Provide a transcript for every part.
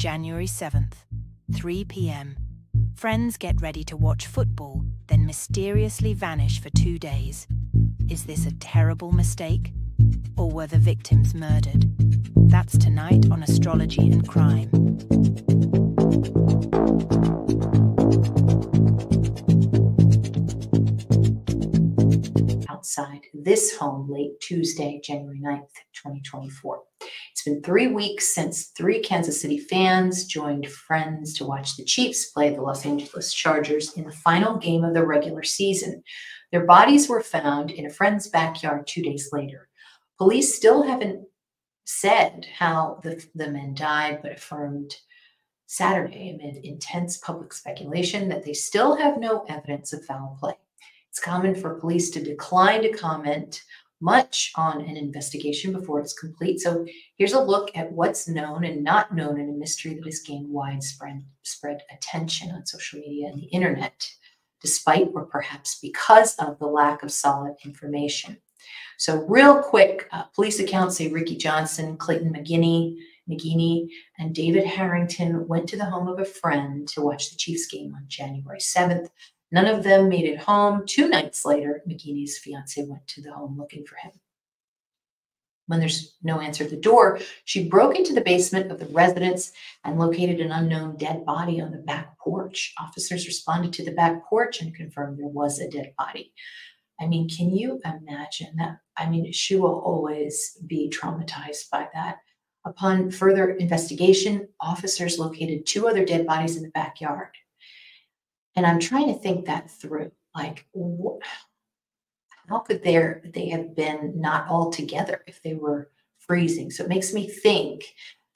January 7th, 3 pm. Friends get ready to watch football, then mysteriously vanish for two days. Is this a terrible mistake? Or were the victims murdered? That's tonight on Astrology and Crime. Outside this home late Tuesday, January 9th, 2024. It's been three weeks since three Kansas City fans joined friends to watch the Chiefs play the Los Angeles Chargers in the final game of the regular season. Their bodies were found in a friend's backyard two days later. Police still haven't said how the, the men died, but affirmed Saturday amid intense public speculation that they still have no evidence of foul play. It's common for police to decline to comment much on an investigation before it's complete. So here's a look at what's known and not known in a mystery that has gained widespread spread attention on social media and the internet, despite or perhaps because of the lack of solid information. So real quick, uh, police accounts say Ricky Johnson, Clayton McGeeney, McGeeney, and David Harrington went to the home of a friend to watch the Chiefs game on January 7th. None of them made it home. Two nights later, McGeeney's fiance went to the home looking for him. When there's no answer at the door, she broke into the basement of the residence and located an unknown dead body on the back porch. Officers responded to the back porch and confirmed there was a dead body. I mean, can you imagine that? I mean, she will always be traumatized by that. Upon further investigation, officers located two other dead bodies in the backyard. And I'm trying to think that through. Like, wh- how could there they have been not all together if they were freezing? So it makes me think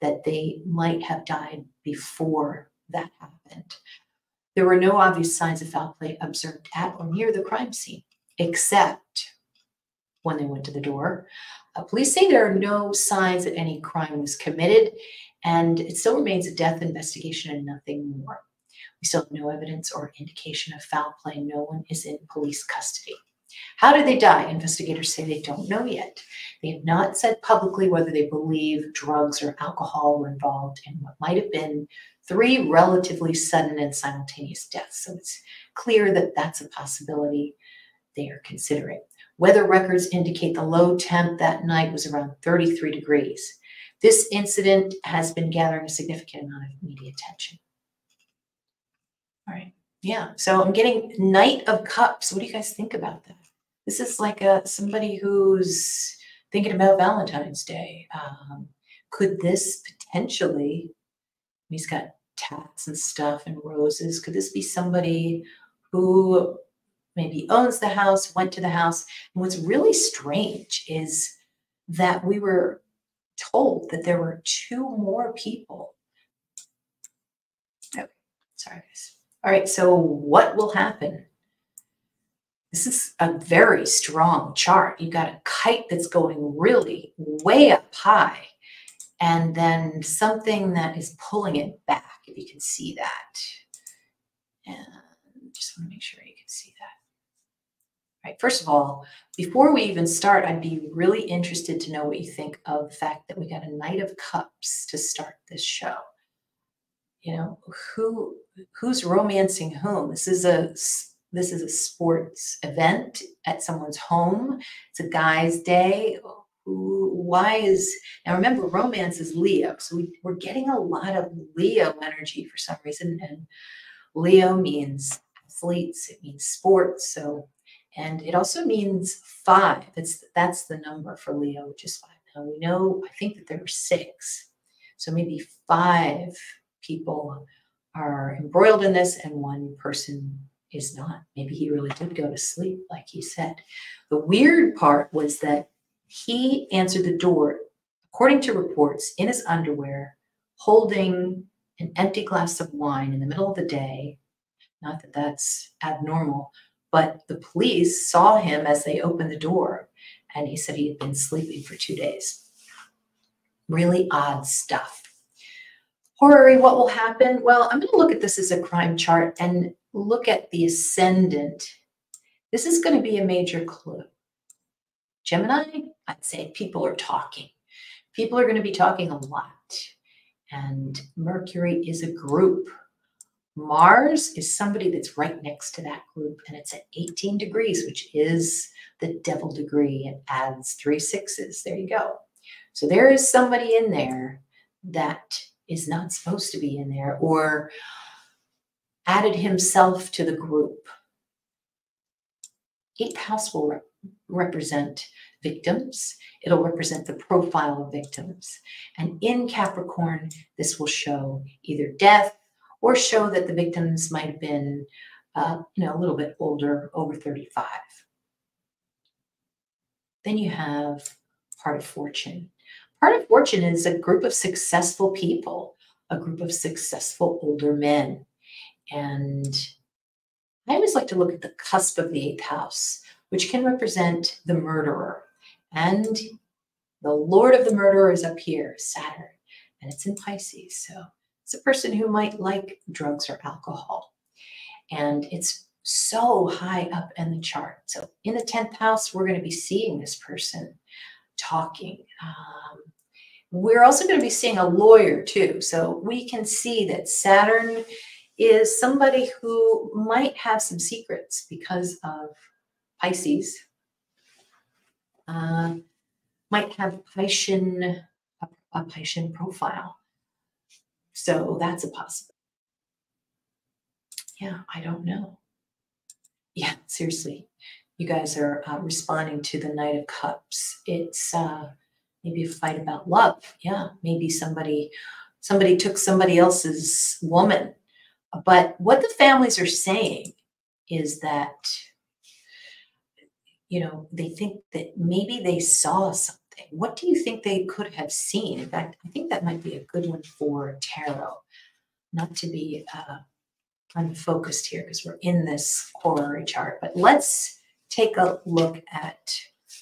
that they might have died before that happened. There were no obvious signs of foul play observed at or near the crime scene, except when they went to the door. Uh, police say there are no signs that any crime was committed, and it still remains a death investigation and nothing more. We still have no evidence or indication of foul play. No one is in police custody. How did they die? Investigators say they don't know yet. They have not said publicly whether they believe drugs or alcohol were involved in what might have been three relatively sudden and simultaneous deaths. So it's clear that that's a possibility they are considering. Weather records indicate the low temp that night was around 33 degrees. This incident has been gathering a significant amount of media attention. All right. Yeah. So I'm getting Knight of Cups. What do you guys think about that? This is like a somebody who's thinking about Valentine's Day. Um, could this potentially? He's got tats and stuff and roses. Could this be somebody who maybe owns the house, went to the house? And what's really strange is that we were told that there were two more people. Okay, sorry guys. All right, so what will happen? This is a very strong chart. You've got a kite that's going really way up high, and then something that is pulling it back, if you can see that. And just want to make sure you can see that. All right, first of all, before we even start, I'd be really interested to know what you think of the fact that we got a Knight of Cups to start this show you know who who's romancing whom? This is a this is a sports event at someone's home. It's a guy's day. Why is now remember romance is leo. So we, we're getting a lot of leo energy for some reason and leo means athletes it means sports so and it also means five. It's that's the number for leo which is five. Now we know i think that there are six. So maybe five people are embroiled in this and one person is not. Maybe he really did go to sleep, like he said. The weird part was that he answered the door, according to reports, in his underwear, holding an empty glass of wine in the middle of the day. Not that that's abnormal, but the police saw him as they opened the door, and he said he had been sleeping for two days. Really odd stuff. Horary, what will happen? Well, I'm going to look at this as a crime chart and look at the ascendant. This is going to be a major clue. Gemini, I'd say people are talking. People are going to be talking a lot. And Mercury is a group. Mars is somebody that's right next to that group, and it's at 18 degrees, which is the devil degree. It adds three sixes. There you go. So there is somebody in there that is not supposed to be in there or added himself to the group. Eighth house will re- represent victims. It'll represent the profile of victims. And in Capricorn, this will show either death or show that the victims might have been, uh, you know, a little bit older, over 35. Then you have Part of Fortune. Of Fortune is a group of successful people, a group of successful older men. And I always like to look at the cusp of the eighth house, which can represent the murderer. And the Lord of the murderer is up here, Saturn, and it's in Pisces. So it's a person who might like drugs or alcohol. And it's so high up in the chart. So in the 10th house, we're going to be seeing this person talking. Um, we're also going to be seeing a lawyer too. So we can see that Saturn is somebody who might have some secrets because of Pisces. Uh, might have Piscean, a, a Piscean profile. So that's a possibility. Yeah, I don't know. Yeah, seriously, you guys are uh, responding to the Knight of Cups. It's uh, maybe a fight about love. Yeah, maybe somebody somebody took somebody else's woman. But what the families are saying is that you know they think that maybe they saw something. What do you think they could have seen? In fact, I think that might be a good one for tarot. Not to be uh, unfocused here because we're in this horary chart, but let's take a look at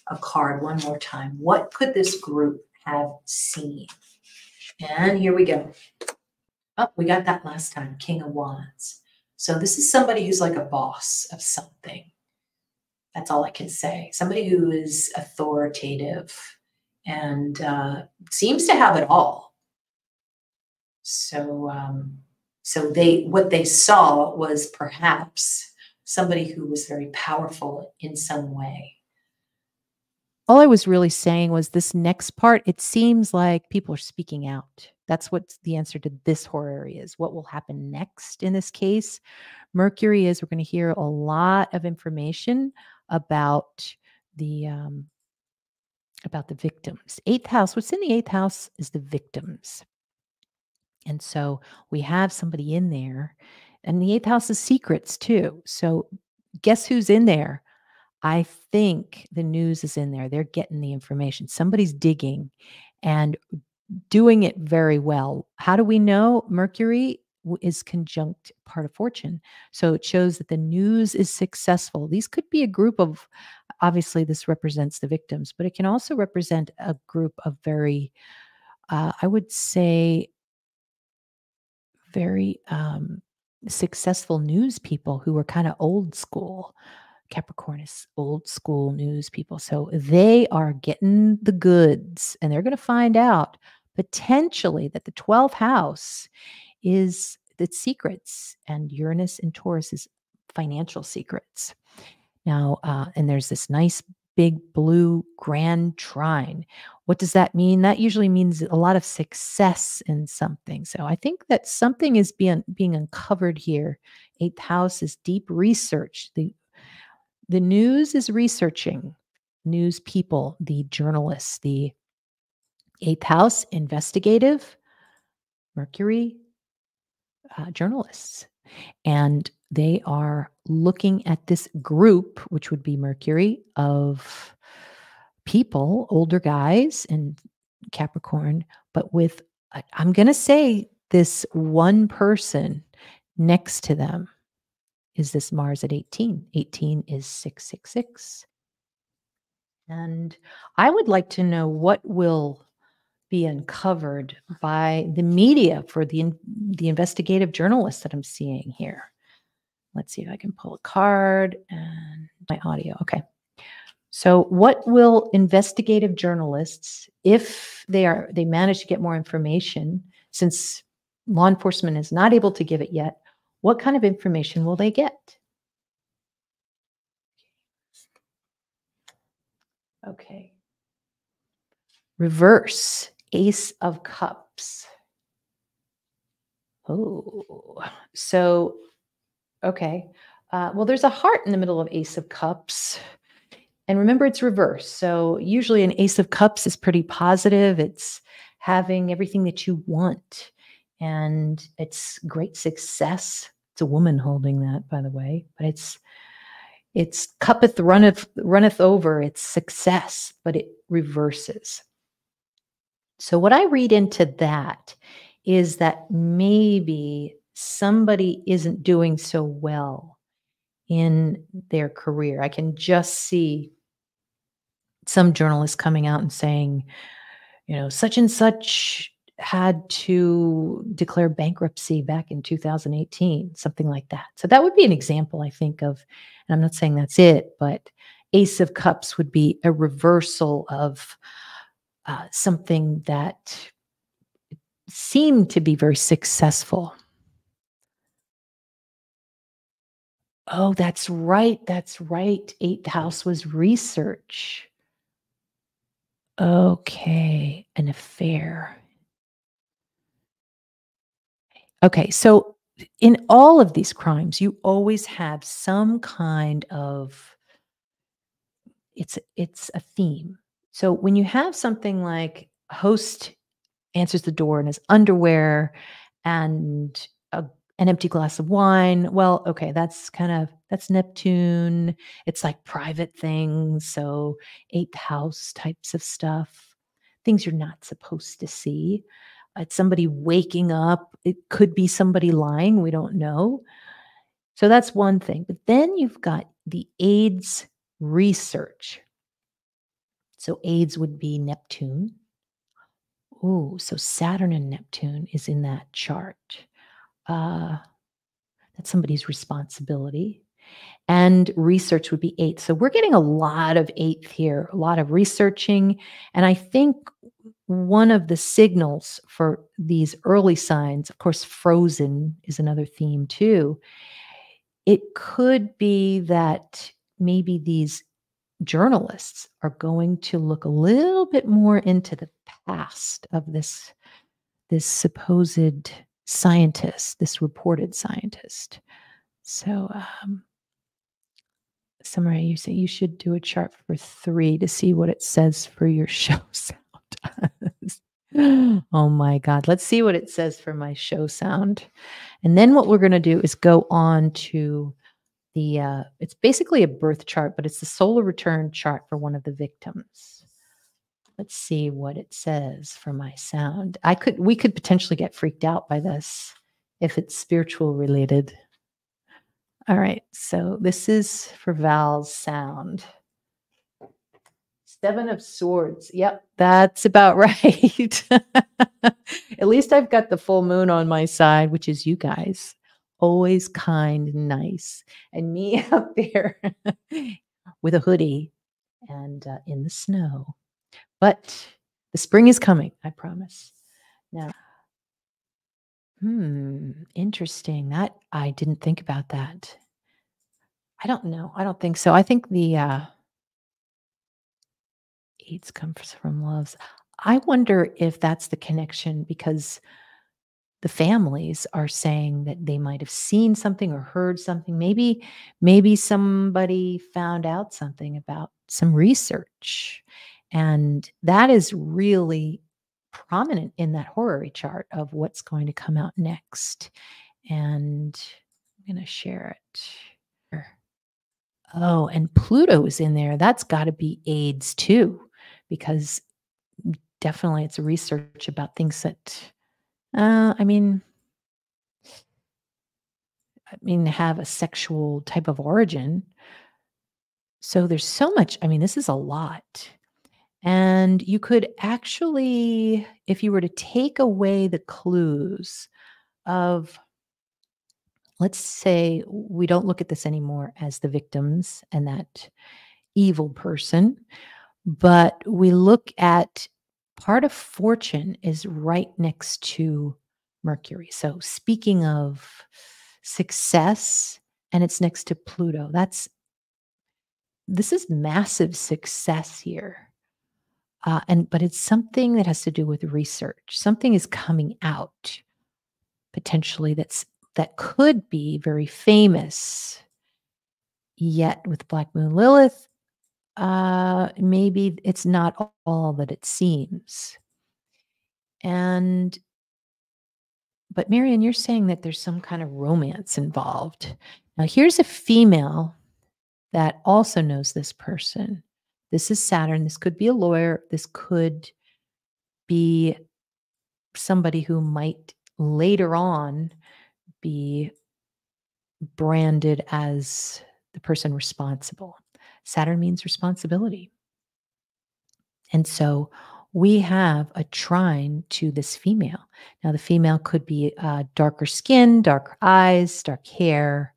a card one more time. What could this group have seen? And here we go. Oh, we got that last time, King of Wands. So this is somebody who's like a boss of something. That's all I can say. Somebody who is authoritative and uh, seems to have it all. So, um, so they what they saw was perhaps somebody who was very powerful in some way. All I was really saying was this next part, it seems like people are speaking out. That's what the answer to this horary is. What will happen next in this case? Mercury is we're going to hear a lot of information about the um, about the victims. Eighth house, what's in the eighth house is the victims. And so we have somebody in there, and the eighth house is secrets too. So guess who's in there? I think the news is in there. They're getting the information. Somebody's digging and doing it very well. How do we know? Mercury is conjunct part of fortune. So it shows that the news is successful. These could be a group of, obviously, this represents the victims, but it can also represent a group of very, uh, I would say, very um, successful news people who were kind of old school. Capricorn is old school news people. So they are getting the goods and they're going to find out potentially that the 12th house is the secrets and Uranus and Taurus is financial secrets. Now, uh, and there's this nice big blue grand trine. What does that mean? That usually means a lot of success in something. So I think that something is being being uncovered here. Eighth house is deep research. The the news is researching news people, the journalists, the eighth house investigative, Mercury uh, journalists. And they are looking at this group, which would be Mercury, of people, older guys and Capricorn, but with, I'm going to say, this one person next to them is this Mars at 18. 18 is 666. And I would like to know what will be uncovered by the media for the the investigative journalists that I'm seeing here. Let's see if I can pull a card and my audio. Okay. So what will investigative journalists if they are they manage to get more information since law enforcement is not able to give it yet, what kind of information will they get? Okay. Reverse Ace of Cups. Oh, so, okay. Uh, well, there's a heart in the middle of Ace of Cups. And remember, it's reverse. So, usually, an Ace of Cups is pretty positive. It's having everything that you want, and it's great success. It's a woman holding that, by the way, but it's it's cuppeth runneth runneth over. It's success, but it reverses. So, what I read into that is that maybe somebody isn't doing so well in their career. I can just see some journalists coming out and saying, you know, such and such had to declare bankruptcy back in 2018, something like that. So that would be an example, I think, of, and I'm not saying that's it, but Ace of Cups would be a reversal of uh, something that seemed to be very successful. Oh, that's right. That's right. Eighth house was research. Okay, an affair. Okay, so in all of these crimes, you always have some kind of it's it's a theme. So when you have something like host answers the door in his underwear and a, an empty glass of wine, well, okay, that's kind of that's Neptune. It's like private things, so eighth house types of stuff, things you're not supposed to see. It's somebody waking up. It could be somebody lying. We don't know. So that's one thing. But then you've got the AIDS research. So AIDS would be Neptune. Oh, so Saturn and Neptune is in that chart. Uh, that's somebody's responsibility. And research would be eighth. So we're getting a lot of eighth here, a lot of researching. And I think one of the signals for these early signs, of course, frozen is another theme too. It could be that maybe these journalists are going to look a little bit more into the past of this this supposed scientist this reported scientist so um Summer, you say you should do a chart for three to see what it says for your show sound. oh my God. Let's see what it says for my show sound. And then what we're going to do is go on to the uh, it's basically a birth chart, but it's the solar return chart for one of the victims. Let's see what it says for my sound. I could we could potentially get freaked out by this if it's spiritual related. All right, so this is for Val's sound. Seven of Swords. Yep, that's about right. At least I've got the full moon on my side, which is you guys always kind and nice. And me out there with a hoodie and uh, in the snow. But the spring is coming, I promise. Now, hmm, interesting. That I didn't think about that. I don't know. I don't think so. I think the uh, AIDS comes from loves. I wonder if that's the connection because the families are saying that they might have seen something or heard something. Maybe maybe somebody found out something about some research. And that is really prominent in that horary chart of what's going to come out next. And i'm going to share it oh and pluto is in there. That's got to be aids too because definitely it's research about things that uh, I mean, I mean, have a sexual type of origin. So there's so much. I mean, this is a lot. And you could actually, if you were to take away the clues of, let's say, we don't look at this anymore as the victims and that evil person, but we look at part of fortune is right next to Mercury. So, speaking of success, and it's next to Pluto, that's this is massive success here. Uh, and but it's something that has to do with research. Something is coming out potentially that's that could be very famous. Yet with Black Moon Lilith, uh, maybe it's not all that it seems. And but Marion, you're saying that there's some kind of romance involved. Now, here's a female that also knows this person. This is Saturn. This could be a lawyer. This could be somebody who might later on be branded as the person responsible. Saturn means responsibility. And so we have a trine to this female. Now, the female could be uh, darker skin, darker eyes, dark hair,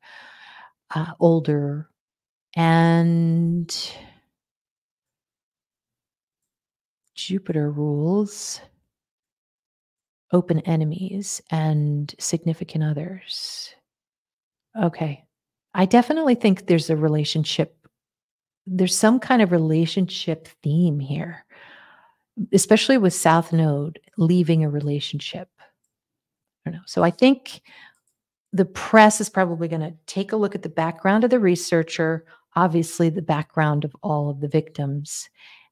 uh, older, and Jupiter rules open enemies and significant others. Okay. I definitely think there's a relationship. There's some kind of relationship theme here, especially with South Node leaving a relationship. I don't know. So I think the press is probably going to take a look at the background of the researcher, obviously, the background of all of the victims,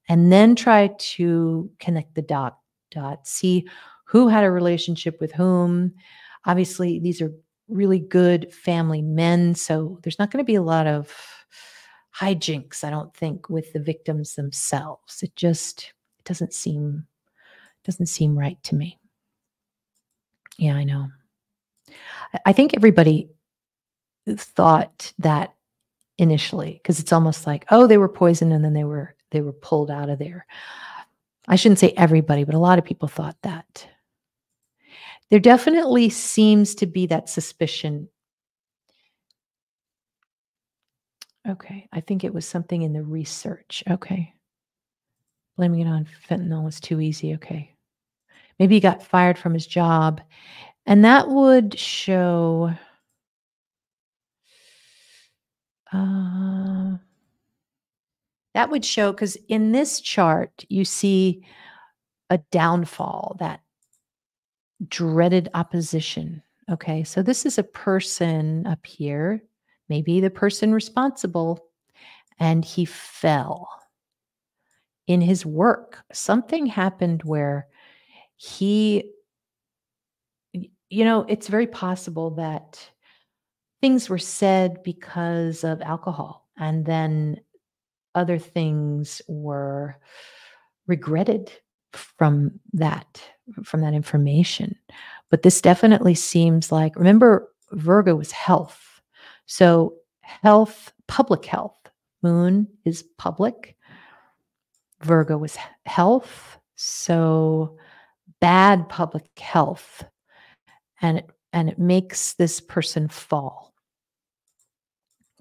and then try to connect the dot, dots, see who had a relationship with whom. Obviously, these are really good family men. So there's not going to be a lot of hijinks, I don't think, with the victims themselves. It just it doesn't seem doesn't seem right to me. Yeah, I know. I think everybody thought that initially because it's almost like, oh, they were poisoned and then they were they were pulled out of there. I shouldn't say everybody, but a lot of people thought that there definitely seems to be that suspicion. Okay, I think it was something in the research. Okay. Blaming it on fentanyl was too easy. Okay. Maybe he got fired from his job. And that would show. Uh, that would show because in this chart, you see a downfall that dreaded opposition. Okay, so this is a person up here, maybe the person responsible, and he fell in his work. Something happened where he, you know, it's very possible that things were said because of alcohol, and then other things were regretted from that from that information. But this definitely seems like, remember, Virgo was health. So, health, public health. Moon is public. Virgo is health. So, bad public health. And it, and it makes this person fall.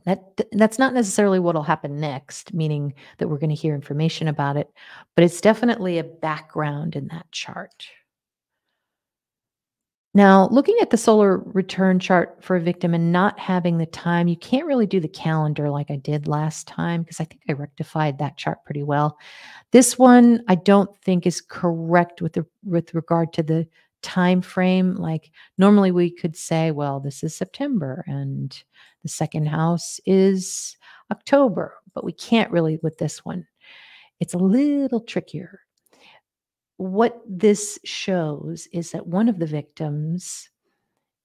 That that's not necessarily what'll happen next, meaning that we're going to hear information about it, but it's definitely a background in that chart. Now, looking at the solar return chart for a victim and not having the time, you can't really do the calendar like I did last time because I think I rectified that chart pretty well. This one I don't think is correct with the with regard to the time frame. Like normally we could say, well, this is September and the second house is October, but we can't really with this one. It's a little trickier what this shows is that one of the victims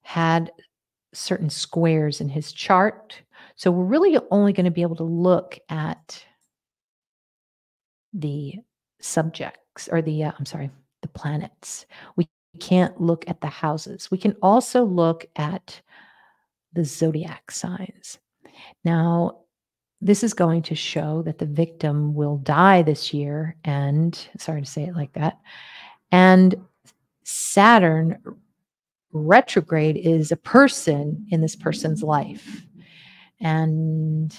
had certain squares in his chart. So we're really only going to be able to look at the subjects or the, uh, I'm sorry, the planets. We can't look at the houses. We can also look at the zodiac signs. Now, this is going to show that the victim will die this year. And sorry to say it like that. And Saturn retrograde is a person in this person's life. And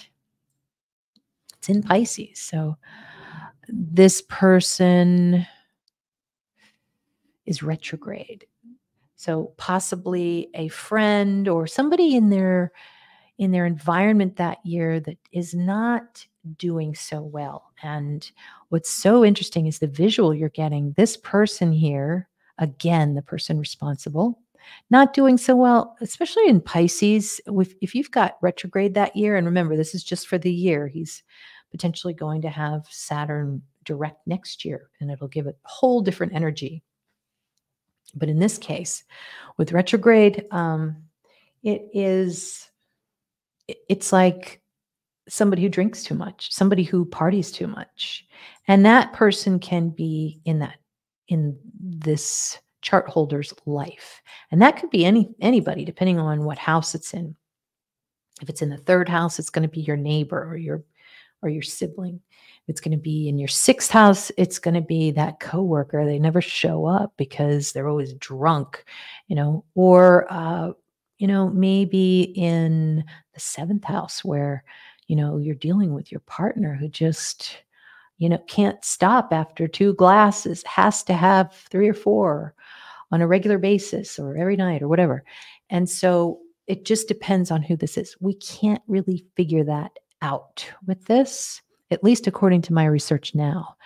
it's in Pisces. So this person is retrograde. So possibly a friend or somebody in their in their environment that year that is not doing so well. And what's so interesting is the visual you're getting. This person here, again, the person responsible, not doing so well, especially in Pisces. If, you've got retrograde that year, and remember, this is just for the year, he's potentially going to have Saturn direct next year, and it'll give it a whole different energy. But in this case, with retrograde, um, it is it's like somebody who drinks too much, somebody who parties too much. And that person can be in that in this chart holder's life. And that could be any anybody depending on what house it's in. If it's in the third house, it's going to be your neighbor or your or your sibling. If it's going to be in your sixth house, it's going to be that coworker. They never show up because they're always drunk, you know, or uh, you know, maybe in the seventh house where, you know, you're dealing with your partner who just, you know, can't stop after two glasses, has to have three or four on a regular basis or every night or whatever. And so it just depends on who this is. We can't really figure that out with this, at least according to my research now.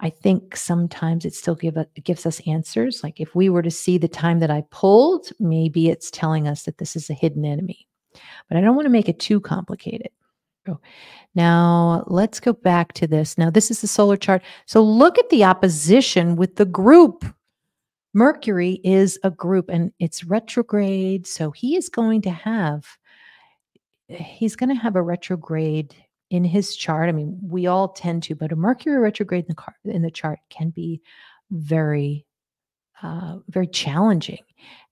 I think sometimes it still give a, it gives us answers. Like if we were to see the time that I pulled, maybe it's telling us that this is a hidden enemy. But I don't want to make it too complicated. Now let's go back to this. Now this is the solar chart. So look at the opposition with the group. Mercury is a group and it's retrograde. So he is going to have he's going to have a retrograde in his chart, I mean, we all tend to, but a Mercury retrograde in the, car, in the chart can be very, uh, very challenging.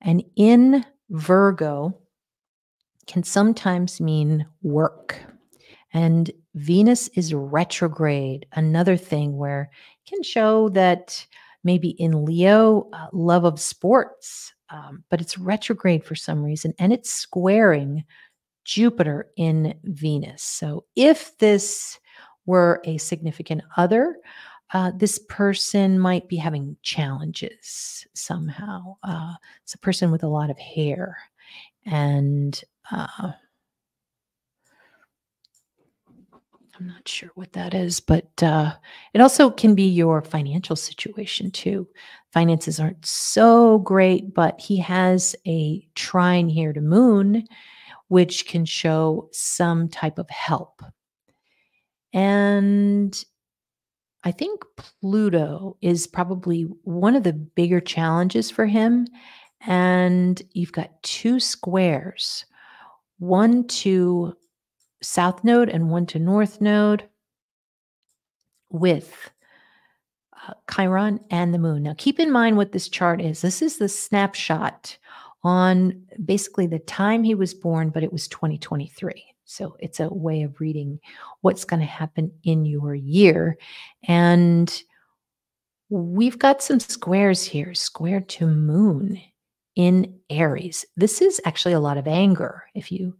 And in Virgo, can sometimes mean work. And Venus is retrograde, another thing where it can show that maybe in Leo, uh, love of sports, um, but it's retrograde for some reason and it's squaring Jupiter in Venus. So if this were a significant other, uh, this person might be having challenges somehow. Uh, it's a person with a lot of hair. And uh, I'm not sure what that is, but uh, it also can be your financial situation too. Finances aren't so great, but he has a trine here to moon which can show some type of help. And I think Pluto is probably one of the bigger challenges for him. And you've got two squares, one to south node and one to north node with uh, Chiron and the moon. Now, keep in mind what this chart is. This is the snapshot on basically the time he was born, but it was 2023. So it's a way of reading what's going to happen in your year. And we've got some squares here, square to moon in Aries. This is actually a lot of anger. If you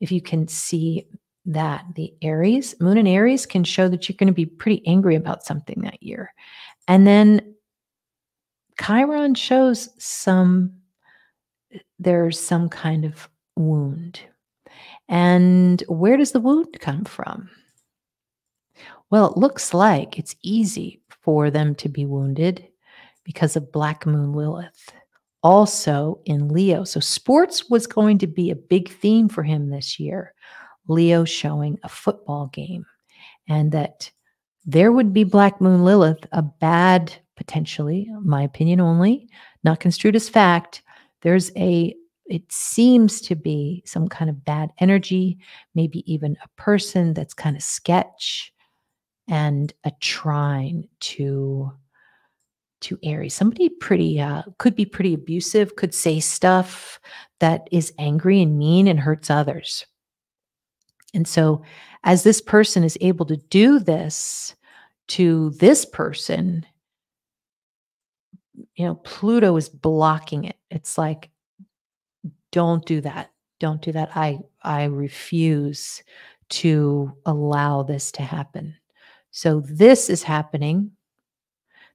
if you can see that the Aries, moon and Aries can show that you're going to be pretty angry about something that year. And then Chiron shows some there's some kind of wound. And where does the wound come from? Well, it looks like it's easy for them to be wounded because of Black Moon Lilith, also in Leo. So, sports was going to be a big theme for him this year. Leo showing a football game, and that there would be Black Moon Lilith, a bad, potentially, my opinion only, not construed as fact, there's a it seems to be some kind of bad energy, maybe even a person that's kind of sketch and a trine to to Aries. Somebody pretty uh, could be pretty abusive, could say stuff that is angry and mean and hurts others. And so, as this person is able to do this to this person, you know, Pluto is blocking it. It's like, don't do that. Don't do that. I I refuse to allow this to happen. So this is happening.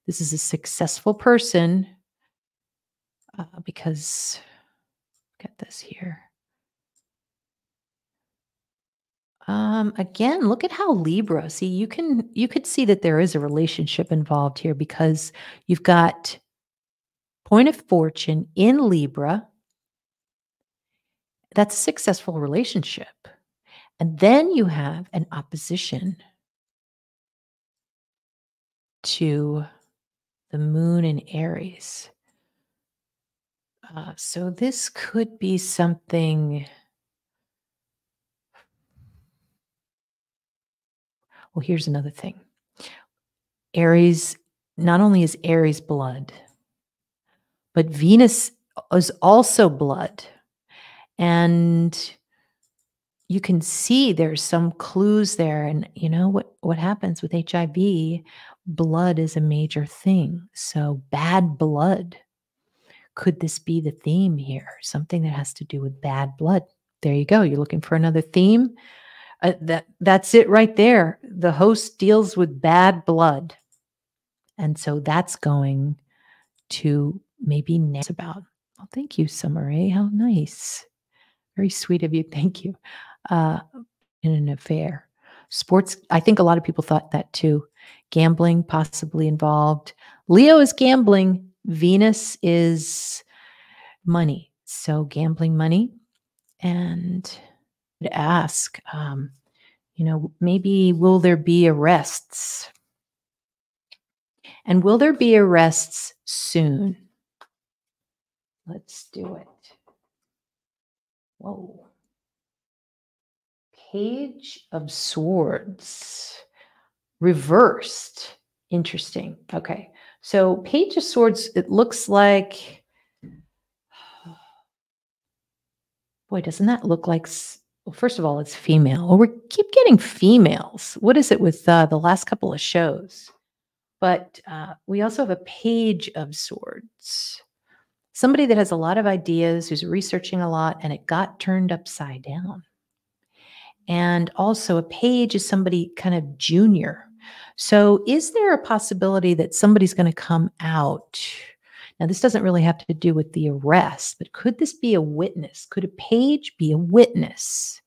This is a successful person uh, because get this here. Um, again, look at how Libra. See, you can you could see that there is a relationship involved here because you've got point of fortune in Libra. That's a successful relationship. And then you have an opposition to the moon in Aries. Uh, so this could be something. Well, here's another thing Aries, not only is Aries blood, but Venus is also blood. And you can see there's some clues there. And you know what, what happens with HIV? Blood is a major thing. So bad blood. Could this be the theme here? Something that has to do with bad blood. There you go. You're looking for another theme. Uh, that that's it right there. The host deals with bad blood. And so that's going to maybe next about. Well, thank you, Summer Rae. How nice. Very sweet of you. Thank you. Uh, in an affair. Sports, I think a lot of people thought that too. Gambling possibly involved. Leo is gambling. Venus is money. So gambling money. And ask, um, you know, maybe will there be arrests? And will there be arrests soon? Let's do it. Whoa. Page of Swords reversed. Interesting. Okay. So, Page of Swords, it looks like. Boy, doesn't that look like. Well, first of all, it's female. Well, we keep getting females. What is it with uh, the last couple of shows? But uh, we also have a Page of Swords somebody that has a lot of ideas, who's researching a lot, and it got turned upside down. And also, a page is somebody kind of junior. So, is there a possibility that somebody's going to come out? Now, this doesn't really have to do with the arrest, but could this be a witness? Could a page be a witness?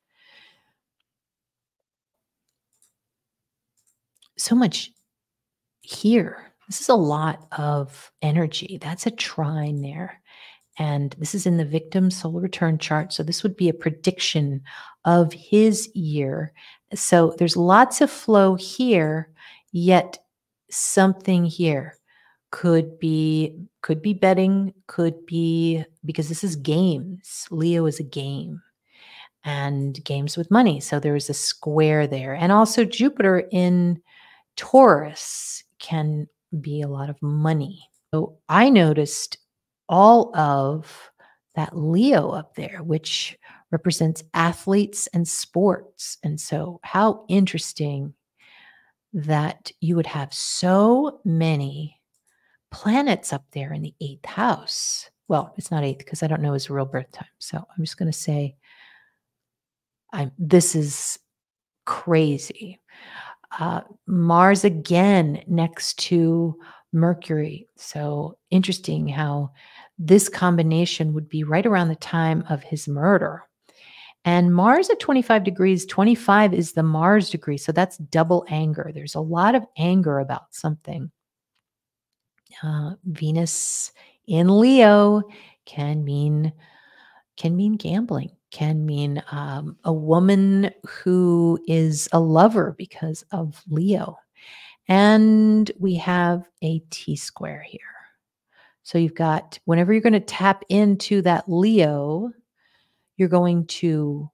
So much here. This is a lot of energy. That's a trine there. And this is in the victim solar return chart. So this would be a prediction of his year. So there's lots of flow here, yet something here could be could be betting could be because this is games leo is a game and games with money so there is a square there and also jupiter in taurus can be a lot of money so i noticed all of that Leo up there, which represents athletes and sports. And so, how interesting that you would have so many planets up there in the eighth house. Well, it's not eighth because I don't know his real birth time. So I'm just going to say, I'm. This is crazy. Uh, Mars again next to Mercury. So interesting how this combination would be right around the time of his murder. And Mars at 25 degrees, 25 is the Mars degree. So that's double anger. There's a lot of anger about something. Uh, Venus in Leo can mean can mean gambling, can mean um, a woman who is a lover because of Leo. And we have a T square here. So you've got, whenever you're going to tap into that Leo, you're going to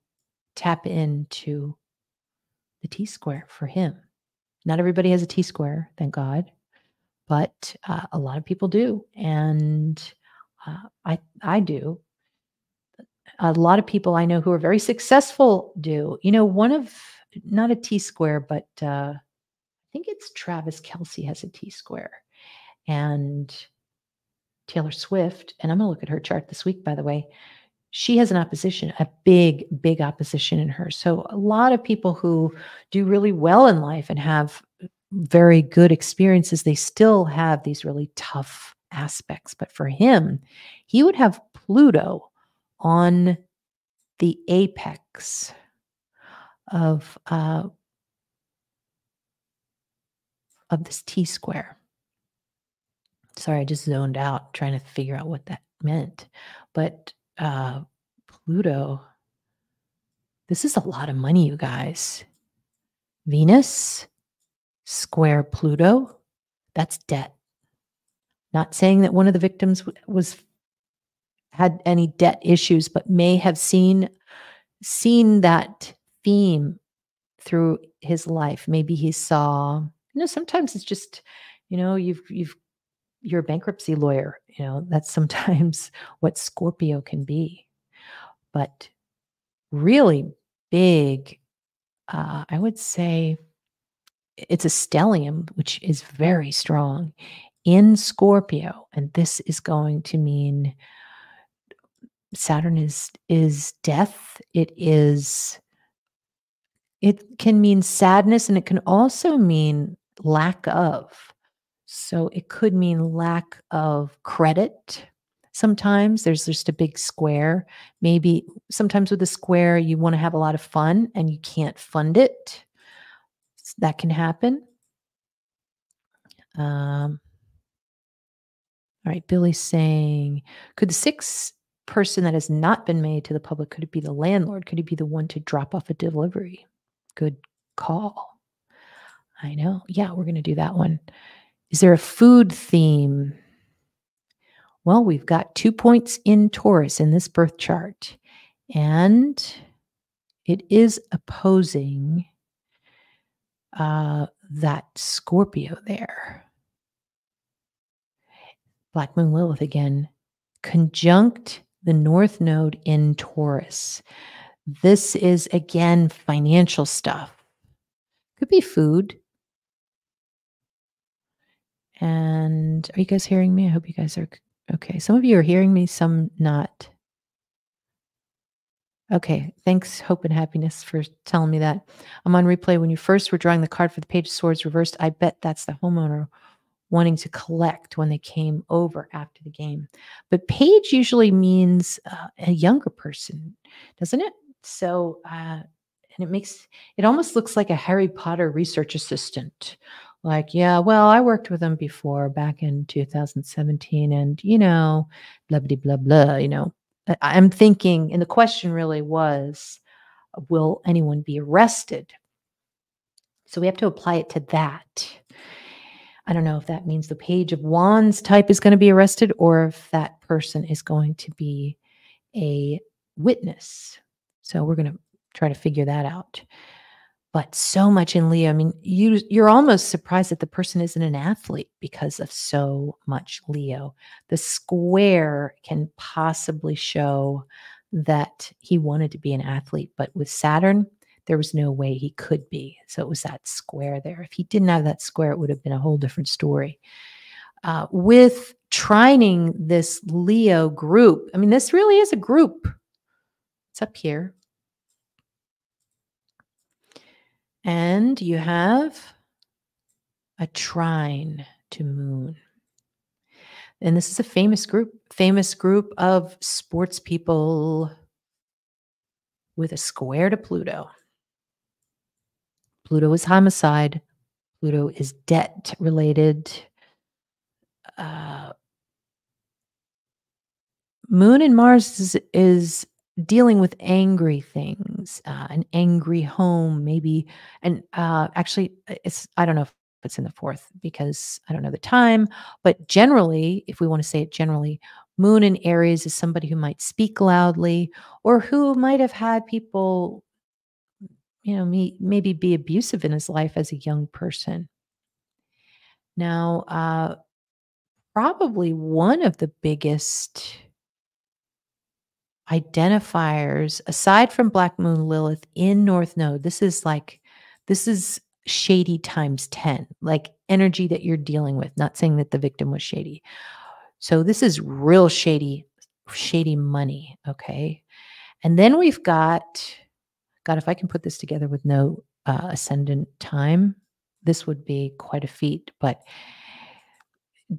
tap into the T square for him. Not everybody has a T square, thank God, but uh, a lot of people do. And uh, I, I do. A lot of people I know who are very successful do. You know, one of, not a T square, but uh, I think it's Travis Kelce has a T square. And Taylor Swift, and I'm going to look at her chart this week, by the way. She has an opposition, a big, big opposition in her. So, a lot of people who do really well in life and have very good experiences, they still have these really tough aspects. But for him, he would have Pluto on the apex of uh, of this T square. Sorry, I just zoned out trying to figure out what that meant. But uh, Pluto, this is a lot of money, you guys. Venus, square Pluto, that's debt. Not saying that one of the victims was had any debt issues, but may have seen seen that theme through his life. Maybe he saw, you know, sometimes it's just, you know, you've you've you're a bankruptcy lawyer, you know, that's sometimes what Scorpio can be. But really big, uh, I would say it's a stellium, which is very strong in Scorpio. And this is going to mean Saturn is is death. It is it can mean sadness and it can also mean lack of. So it could mean lack of credit. Sometimes there's just a big square. Maybe sometimes with a square, you want to have a lot of fun and you can't fund it. That can happen. Um, all right, Billy's saying, could the six person that has not been made to the public, could it be the landlord? Could it be the one to drop off a delivery? Good call. I know. Yeah, we're going to do that one. Is there a food theme? Well, we've got two points in Taurus in this birth chart, and it is opposing uh, that Scorpio there. Black Moon Lilith again, conjunct the North Node in Taurus. This is again financial stuff. Could be food. And are you guys hearing me? I hope you guys are okay. Some of you are hearing me, some not. Okay, thanks, Hope and Happiness, for telling me that. I'm on replay. When you first were drawing the card for the Page of Swords reversed, I bet that's the homeowner wanting to collect when they came over after the game. But Page usually means uh, a younger person, doesn't it? So, uh, and it makes it almost looks like a Harry Potter research assistant like, yeah, well, I worked with them before back in 2017, and you know, blah blah blah blah. You know, I'm thinking, and the question really was, will anyone be arrested? So we have to apply it to that. I don't know if that means the page of wands type is going to be arrested or if that person is going to be a witness. So we're going to try to figure that out but so much in Leo. I mean, you you're almost surprised that the person isn't an athlete because of so much Leo. The square can possibly show that he wanted to be an athlete, but with Saturn, there was no way he could be. So it was that square there. If he didn't have that square, it would have been a whole different story. Uh, with trining this Leo group, I mean, this really is a group. It's up here. And you have a trine to moon. And this is a famous group, famous group of sports people with a square to Pluto. Pluto is homicide. Pluto is debt related. Uh, Moon and Mars is, is dealing with angry things, uh, an angry home, maybe. And uh, actually, it's I don't know if it's in the fourth because I don't know the time, but generally, if we want to say it generally, Moon in Aries is somebody who might speak loudly or who might have had people, you know, me, maybe be abusive in his life as a young person. Now, uh, probably one of the biggest identifiers aside from Black Moon Lilith in North Node. This is like, this is shady times 10, like energy that you're dealing with, not saying that the victim was shady. So this is real shady, shady money. Okay. And then we've got, God, if I can put this together with no uh, ascendant time, this would be quite a feat. But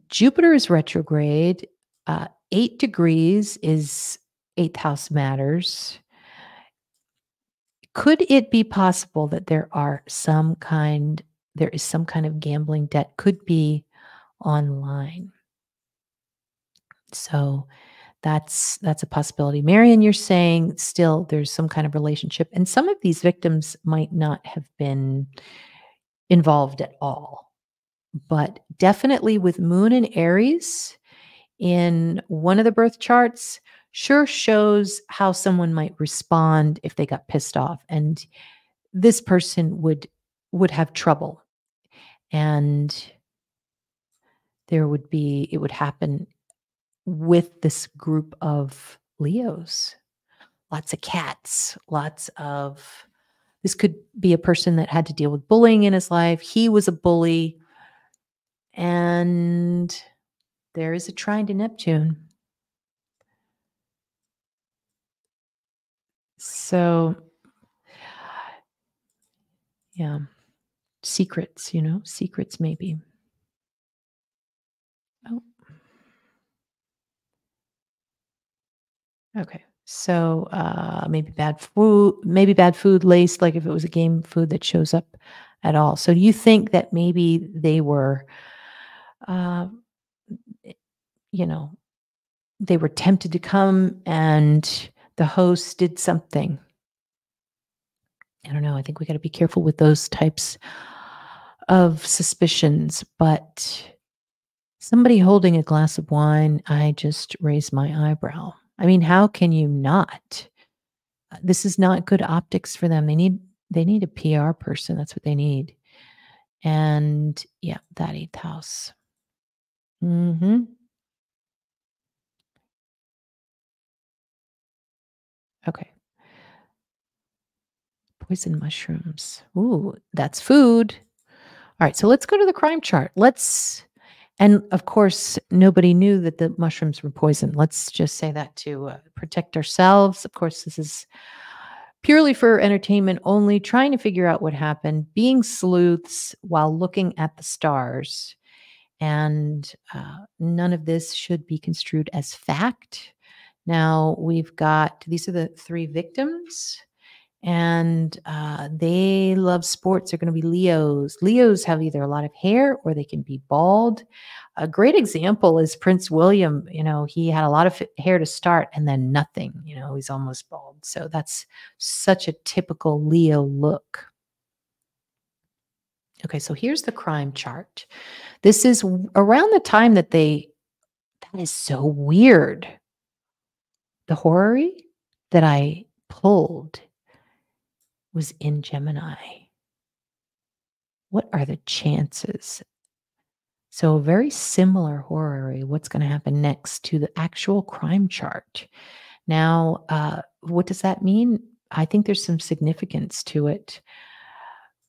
Jupiter is retrograde. Uh, eight degrees is eighth house matters. Could it be possible that there are some kind, there is some kind of gambling debt? Could be online. So that's that's a possibility. Marion, you're saying still there's some kind of relationship, and some of these victims might not have been involved at all, but definitely with Moon and Aries in one of the birth charts, sure shows how someone might respond if they got pissed off, and this person would would have trouble, and there would be it would happen with this group of Leos. Lots of cats, lots of this could be a person that had to deal with bullying in his life. He was a bully. And there is a trine to Neptune. So, yeah, secrets, you know, secrets maybe. Oh. Okay. So uh, maybe bad food, maybe bad food laced, like if it was a game food that shows up at all. So do you think that maybe they were, uh, you know, they were tempted to come and the host did something? I don't know. I think we got to be careful with those types of suspicions, but somebody holding a glass of wine, I just raise my eyebrow. I mean, how can you not? This is not good optics for them. They need they need a PR person. That's what they need. And yeah, that eighth house. Mm-hmm. Okay. Poison mushrooms. Ooh, that's food. All right, so let's go to the crime chart. Let's and of course, nobody knew that the mushrooms were poison. Let's just say that to uh, protect ourselves. Of course, this is purely for entertainment only, trying to figure out what happened, being sleuths while looking at the stars. And uh, none of this should be construed as fact. Now, we've got these are the three victims and uh, they love sports. They're going to be Leos. Leos have either a lot of hair or they can be bald. A great example is Prince William. You know, he had a lot of hair to start and then nothing. You know, he's almost bald. So that's such a typical Leo look. Okay, so here's the crime chart. This is around the time that they, that is so weird. The horary that I pulled was in Gemini. What are the chances? So, very similar horary. What's going to happen next to the actual crime chart? Now, uh, what does that mean? I think there's some significance to it.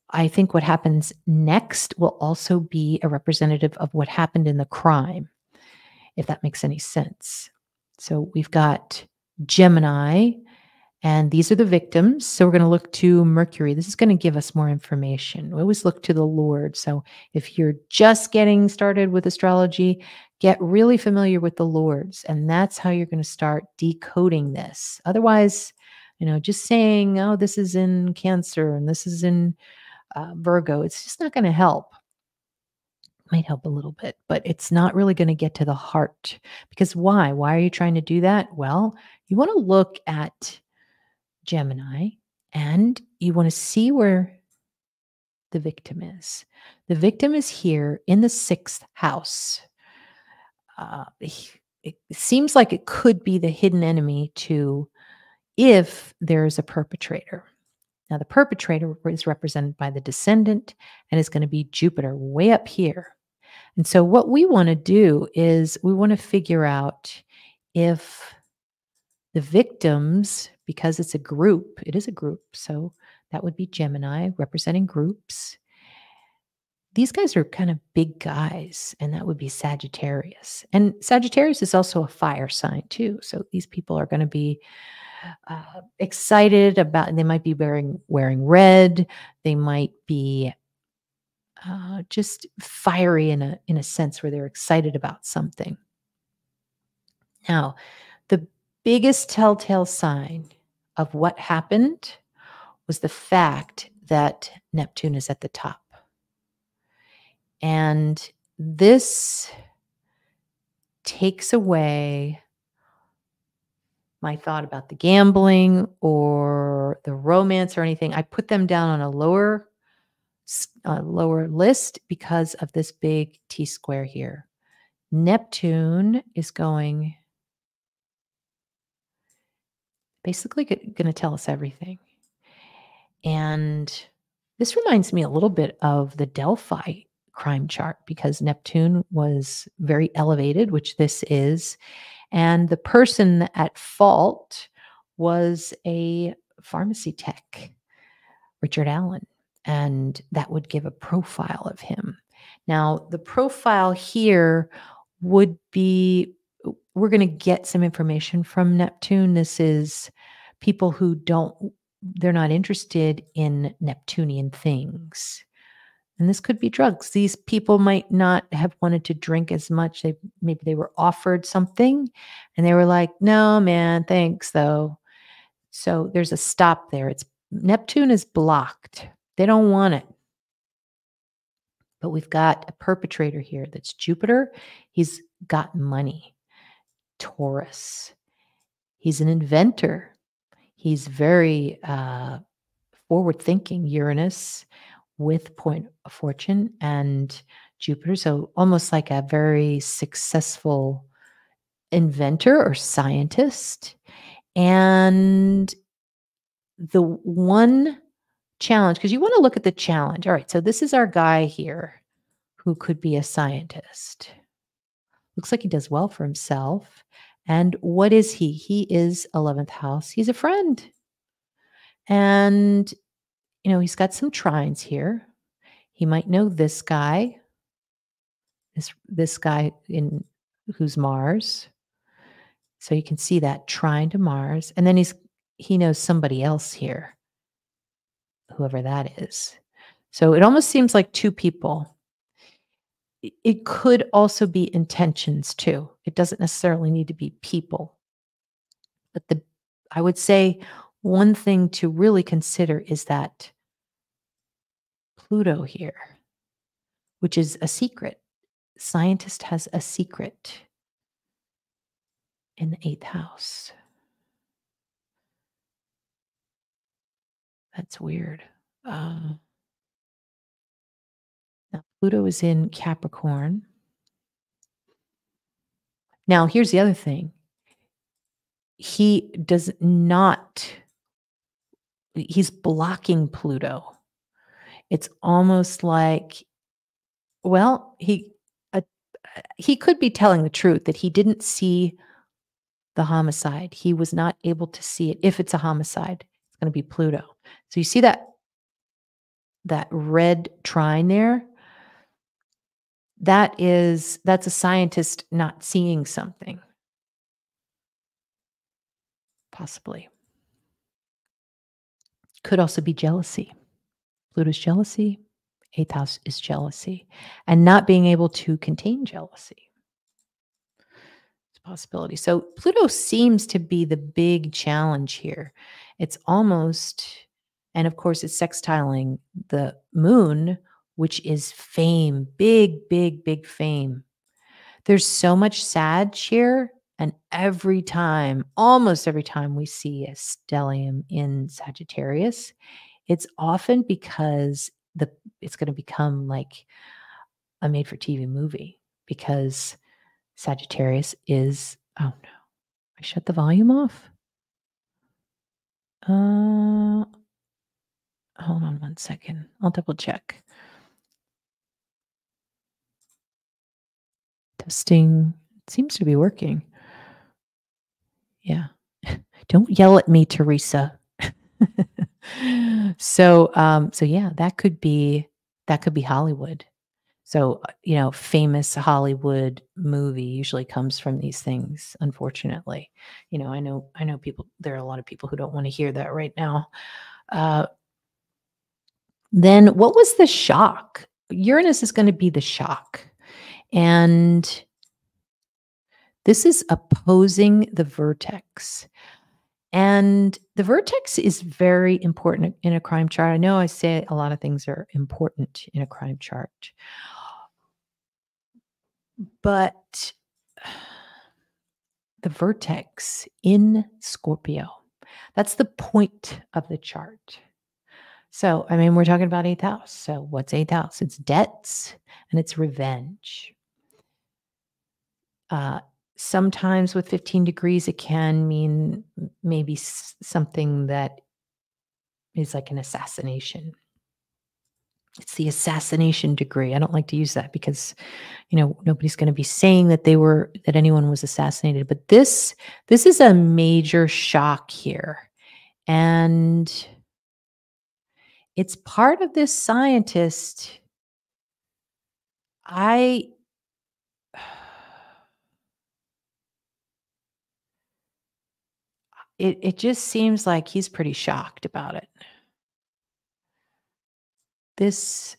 I think what happens next will also be a representative of what happened in the crime, if that makes any sense. So we've got Gemini, and these are the victims. So we're going to look to Mercury. This is going to give us more information. We always look to the Lord. So if you're just getting started with astrology, get really familiar with the Lords. And that's how you're going to start decoding this. Otherwise, you know, just saying, oh, this is in Cancer and this is in uh, Virgo, it's just not going to help. might help a little bit, but it's not really going to get to the heart. Because why? Why are you trying to do that? Well, you want to look at Gemini, and you want to see where the victim is. The victim is here in the sixth house. Uh, it seems like it could be the hidden enemy to if there's a perpetrator. Now, the perpetrator is represented by the descendant and is going to be Jupiter way up here. And so, what we want to do is we want to figure out if the victims because it's a group, it is a group. So that would be Gemini representing groups. These guys are kind of big guys, and that would be Sagittarius. And Sagittarius is also a fire sign, too. So these people are going to be uh, excited about, they might be wearing, wearing red, they might be uh, just fiery in a in a sense where they're excited about something. Now, biggest telltale sign of what happened was the fact that Neptune is at the top. And this takes away my thought about the gambling or the romance or anything. I put them down on a lower lower list because of this big T square here. Neptune is going basically going to tell us everything. And this reminds me a little bit of the Delphi crime chart because Neptune was very elevated, which this is. And the person at fault was a pharmacy tech, Richard Allen. And that would give a profile of him. Now, the profile here would be we're going to get some information from Neptune. This is people who don't, they're not interested in Neptunian things. And this could be drugs. These people might not have wanted to drink as much. They maybe they were offered something and they were like, no, man, thanks though. So there's a stop there. It's Neptune is blocked. They don't want it. But we've got a perpetrator here that's Jupiter. He's got money. Taurus. He's an inventor. He's very uh, forward thinking, Uranus with point of fortune and Jupiter. So almost like a very successful inventor or scientist. And the one challenge, because you want to look at the challenge. All right, so this is our guy here who could be a scientist. Looks like he does well for himself. And what is he? He is 11th house. He's a friend. And, you know, he's got some trines here. He might know this guy, this, this guy in who's Mars. So you can see that trine to Mars. And then he's he knows somebody else here, whoever that is. So it almost seems like two people it could also be intentions too. It doesn't necessarily need to be people. But the I would say one thing to really consider is that Pluto here, which is a secret. Scientist has a secret in the eighth house. That's weird. Now, Pluto is in Capricorn. Now, here's the other thing he does not, he's blocking Pluto. It's almost like, well, he, uh, he could be telling the truth that he didn't see the homicide. He was not able to see it. If it's a homicide, it's going to be Pluto. So you see that that red trine there? That is that's a scientist not seeing something. Possibly. Could also be jealousy. Pluto's jealousy eighth house is jealousy and not being able to contain jealousy. It's a possibility. So pluto seems to be the big challenge here. It's almost and of course it's sextiling the moon which is fame, big, big, big fame. There's so much sad cheer. And every time, almost every time we see a stellium in Sagittarius, it's often because the it's going to become like a made for TV movie because Sagittarius is oh no. I shut the volume off. Uh hold on one second. I'll double check. Testing. Seems to be working. Yeah. Don't yell at me, Teresa. so um so yeah, that could be that could be Hollywood. So, uh, you know, famous Hollywood movie usually comes from these things, unfortunately. You know, I know I know people there are a lot of people who don't want to hear that right now. Uh then what was the shock Uranus is going to be the shock. And this is opposing the vertex. And the vertex is very important in a crime chart. I know I say a lot of things are important in a crime chart, but the vertex in Scorpio, that's the point of the chart. So, I mean, we're talking about eighth house. So, what's eighth house? It's debts and it's revenge. Uh, sometimes with 15 degrees, it can mean maybe something that is like an assassination. It's the assassination degree. I don't like to use that because, you know, nobody's going to be saying that they were that anyone was assassinated. But this this is a major shock here, and it's part of this scientist. I it it just seems like he's pretty shocked about it. This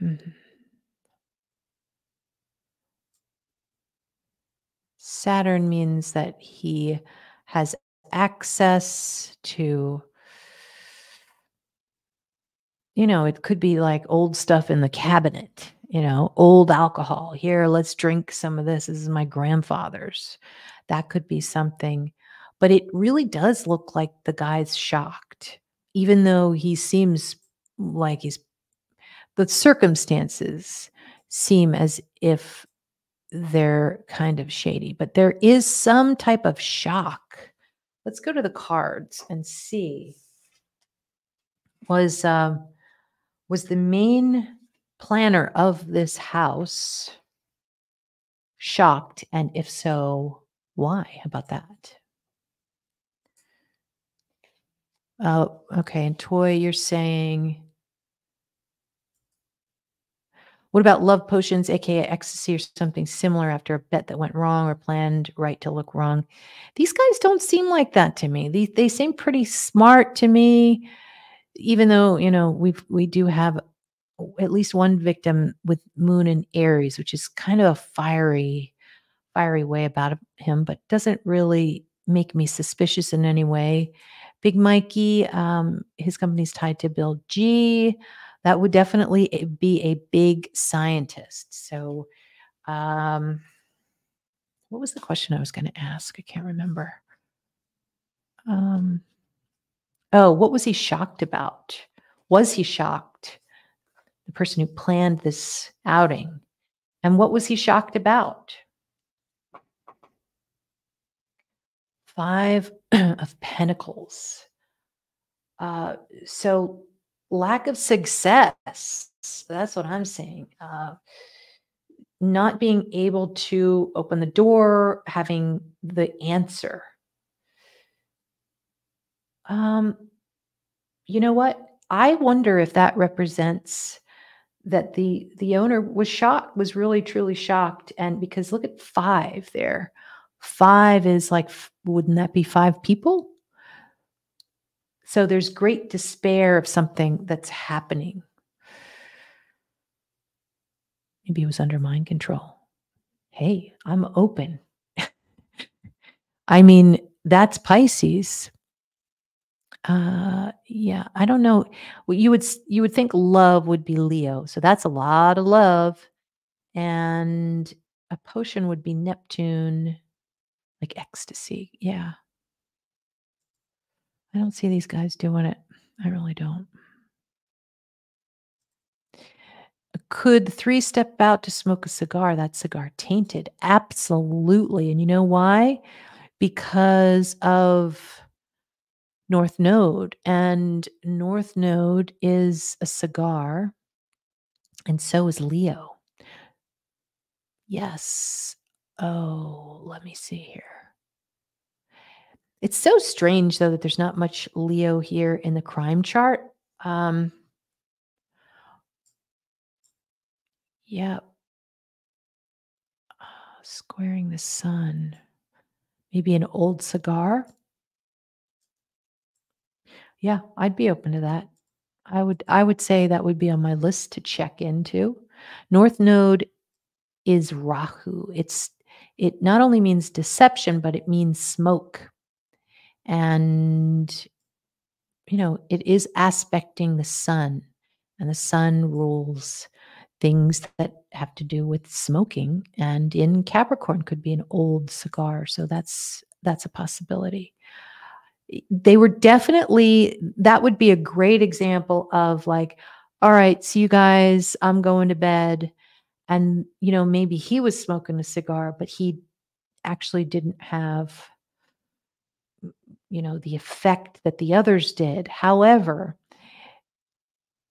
Mhm. Saturn means that he has access to you know, it could be like old stuff in the cabinet, you know, old alcohol. Here, let's drink some of this. This is my grandfather's. That could be something. But it really does look like the guy's shocked, even though he seems like he's, the circumstances seem as if they're kind of shady, but there is some type of shock. Let's go to the cards and see. Was um, was the main planner of this house shocked? And if so, why? About that? Oh, okay. And Toy, you're saying, what about love potions, aka ecstasy, or something similar after a bet that went wrong or planned right to look wrong? These guys don't seem like that to me. They, they seem pretty smart to me even though you know we we do have at least one victim with moon and aries which is kind of a fiery fiery way about him but doesn't really make me suspicious in any way. Big mikey um, his company's tied to bill g. That would definitely eh, be a big scientist. So um, what was the question i was going to ask? I can't remember. Um, Oh, what was he shocked about? Was he shocked? The person who planned this outing. And what was he shocked about? Five of Pentacles. Uh, so, lack of success. That's what I'm saying. Uh, not being able to open the door, having the answer um, you know what? I wonder if that represents that the the owner was shocked, was really truly shocked, and because look at five there, five is like, wouldn't that be five people? So there's great despair of something that's happening. Maybe it was under mind control. Hey, I'm open. I mean, that's Pisces. Uh, yeah, I don't know. You would you would think love would be Leo, so that's a lot of love, and a potion would be Neptune, like ecstasy. Yeah, I don't see these guys doing it. I really don't. Could three step out to smoke a cigar? That cigar tainted, absolutely. And you know why? Because of North Node. And North Node is a cigar, and so is Leo. Yes. Oh, let me see here. It's so strange, though, that there's not much Leo here in the crime chart. Um, yeah. Uh, squaring the sun. Maybe an old cigar. Yeah, I'd be open to that. I would I would say that would be on my list to check into. North node is Rahu. It's it not only means deception, but it means smoke. And you know, it is aspecting the sun, and the sun rules things that have to do with smoking and in capricorn could be an old cigar so that's that's a possibility they were definitely that would be a great example of like all right see you guys i'm going to bed and you know maybe he was smoking a cigar but he actually didn't have you know the effect that the others did. However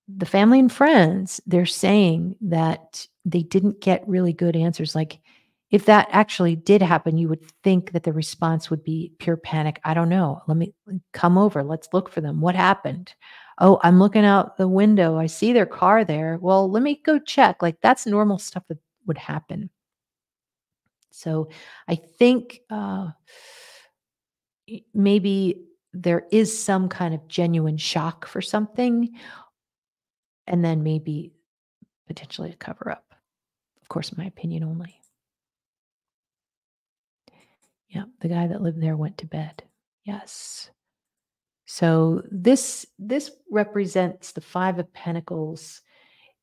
the family and friends they're saying that they didn't get really good answers. Like if that actually did happen, you would think that the response would be pure panic. I don't know. Let me come over. Let's look for them. What happened? Oh, I'm looking out the window. I see their car there. Well, let me go check. Like that's normal stuff that would happen. So I think uh, maybe there is some kind of genuine shock for something, and then maybe potentially a cover up. Of course, my opinion only. Yeah, the guy that lived there went to bed. Yes. So this this represents the 5 of pentacles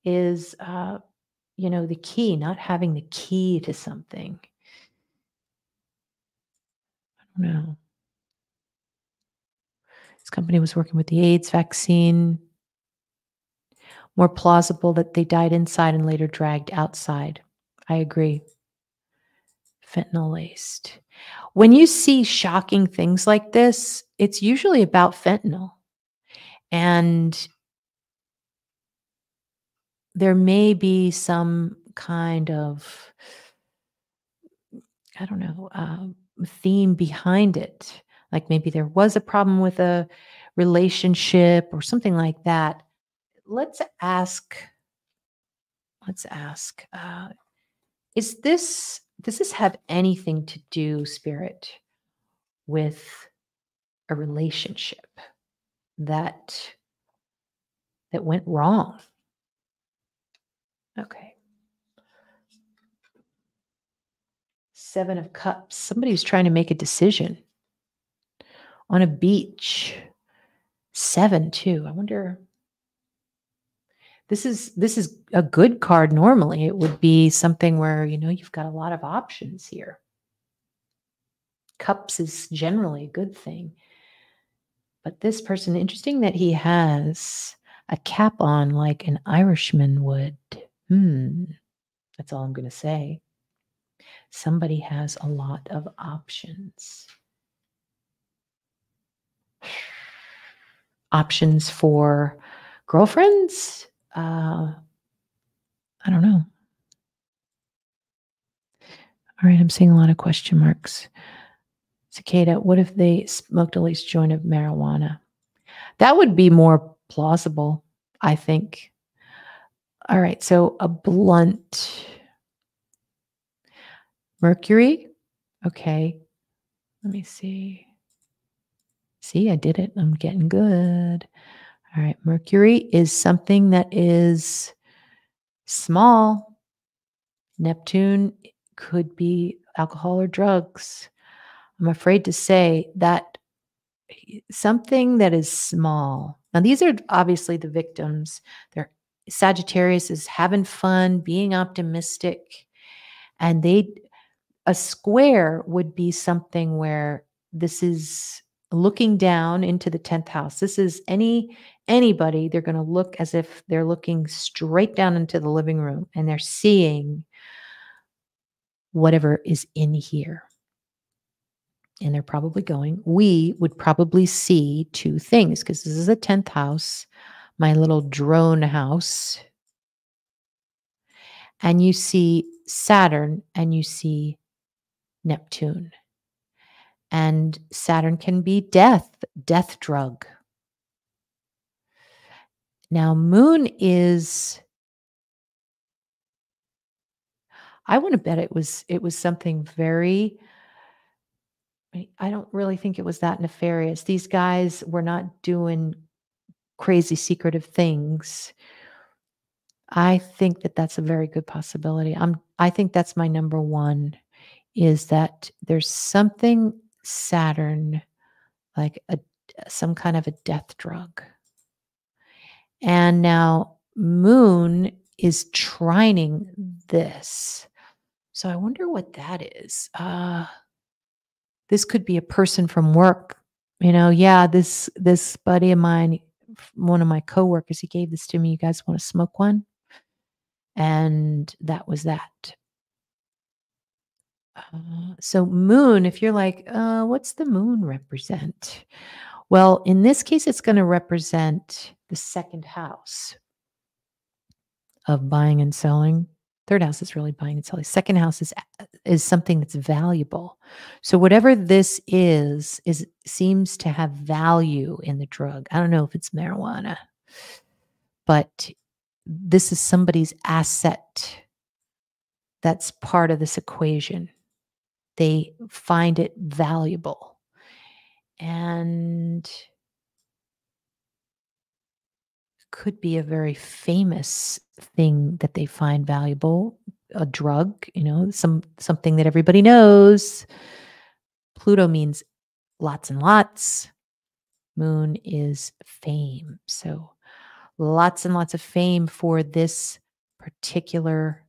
is uh you know the key, not having the key to something. I don't know. This company was working with the AIDS vaccine. More plausible that they died inside and later dragged outside. I agree. Fentanyl laced. When you see shocking things like this, it's usually about fentanyl. And there may be some kind of, I don't know, uh, theme behind it. Like maybe there was a problem with a relationship or something like that. Let's ask, let's ask, uh, is this does this have anything to do, Spirit, with a relationship that that went wrong? Okay. Seven of Cups. Somebody's trying to make a decision on a beach. Seven, too. I wonder this is this is a good card normally. It would be something where you know you've got a lot of options here. Cups is generally a good thing. But this person interesting that he has a cap on like an irishman would. Hmm that's all i'm going to say. Somebody has a lot of options. Options for girlfriends uh, I don't know. All right, I'm seeing a lot of question marks. Cicada, what if they smoked at least joint of marijuana? That would be more plausible, I think. All right, so a blunt. Mercury. Okay. Let me see. See, I did it. I'm getting good. All right. Mercury is something that is small. Neptune could be alcohol or drugs. I'm afraid to say that something that is small. Now, these are obviously the victims. They're Sagittarius is having fun, being optimistic, and they a square would be something where this is looking down into the 10th house. This is any anybody, they're going to look as if they're looking straight down into the living room and they're seeing whatever is in here. And they're probably going, we would probably see two things because this is a 10th house, my little drone house. And you see Saturn and you see Neptune. And Saturn can be death, death drug. Now, moon is I want to bet it was it was something very I don't really think it was that nefarious. These guys were not doing crazy secretive things. I think that that's a very good possibility. I'm I think that's my number 1 is that there's something Saturn like a some kind of a death drug. And now Moon is trining this. So I wonder what that is. Uh this could be a person from work. You know, yeah, this this buddy of mine, one of my coworkers, he gave this to me. You guys want to smoke one? And that was that. Uh, so moon, if you're like, uh, what's the moon represent? Well, in this case, it's going to represent the second house of buying and selling. Third house is really buying and selling. Second house is is something that's valuable. So whatever this is is seems to have value in the drug. I don't know if it's marijuana, but this is somebody's asset that's part of this equation. They find it valuable. And could be a very famous thing that they find valuable, a drug, you know, some something that everybody knows. Pluto means lots and lots. Moon is fame. So lots and lots of fame for this particular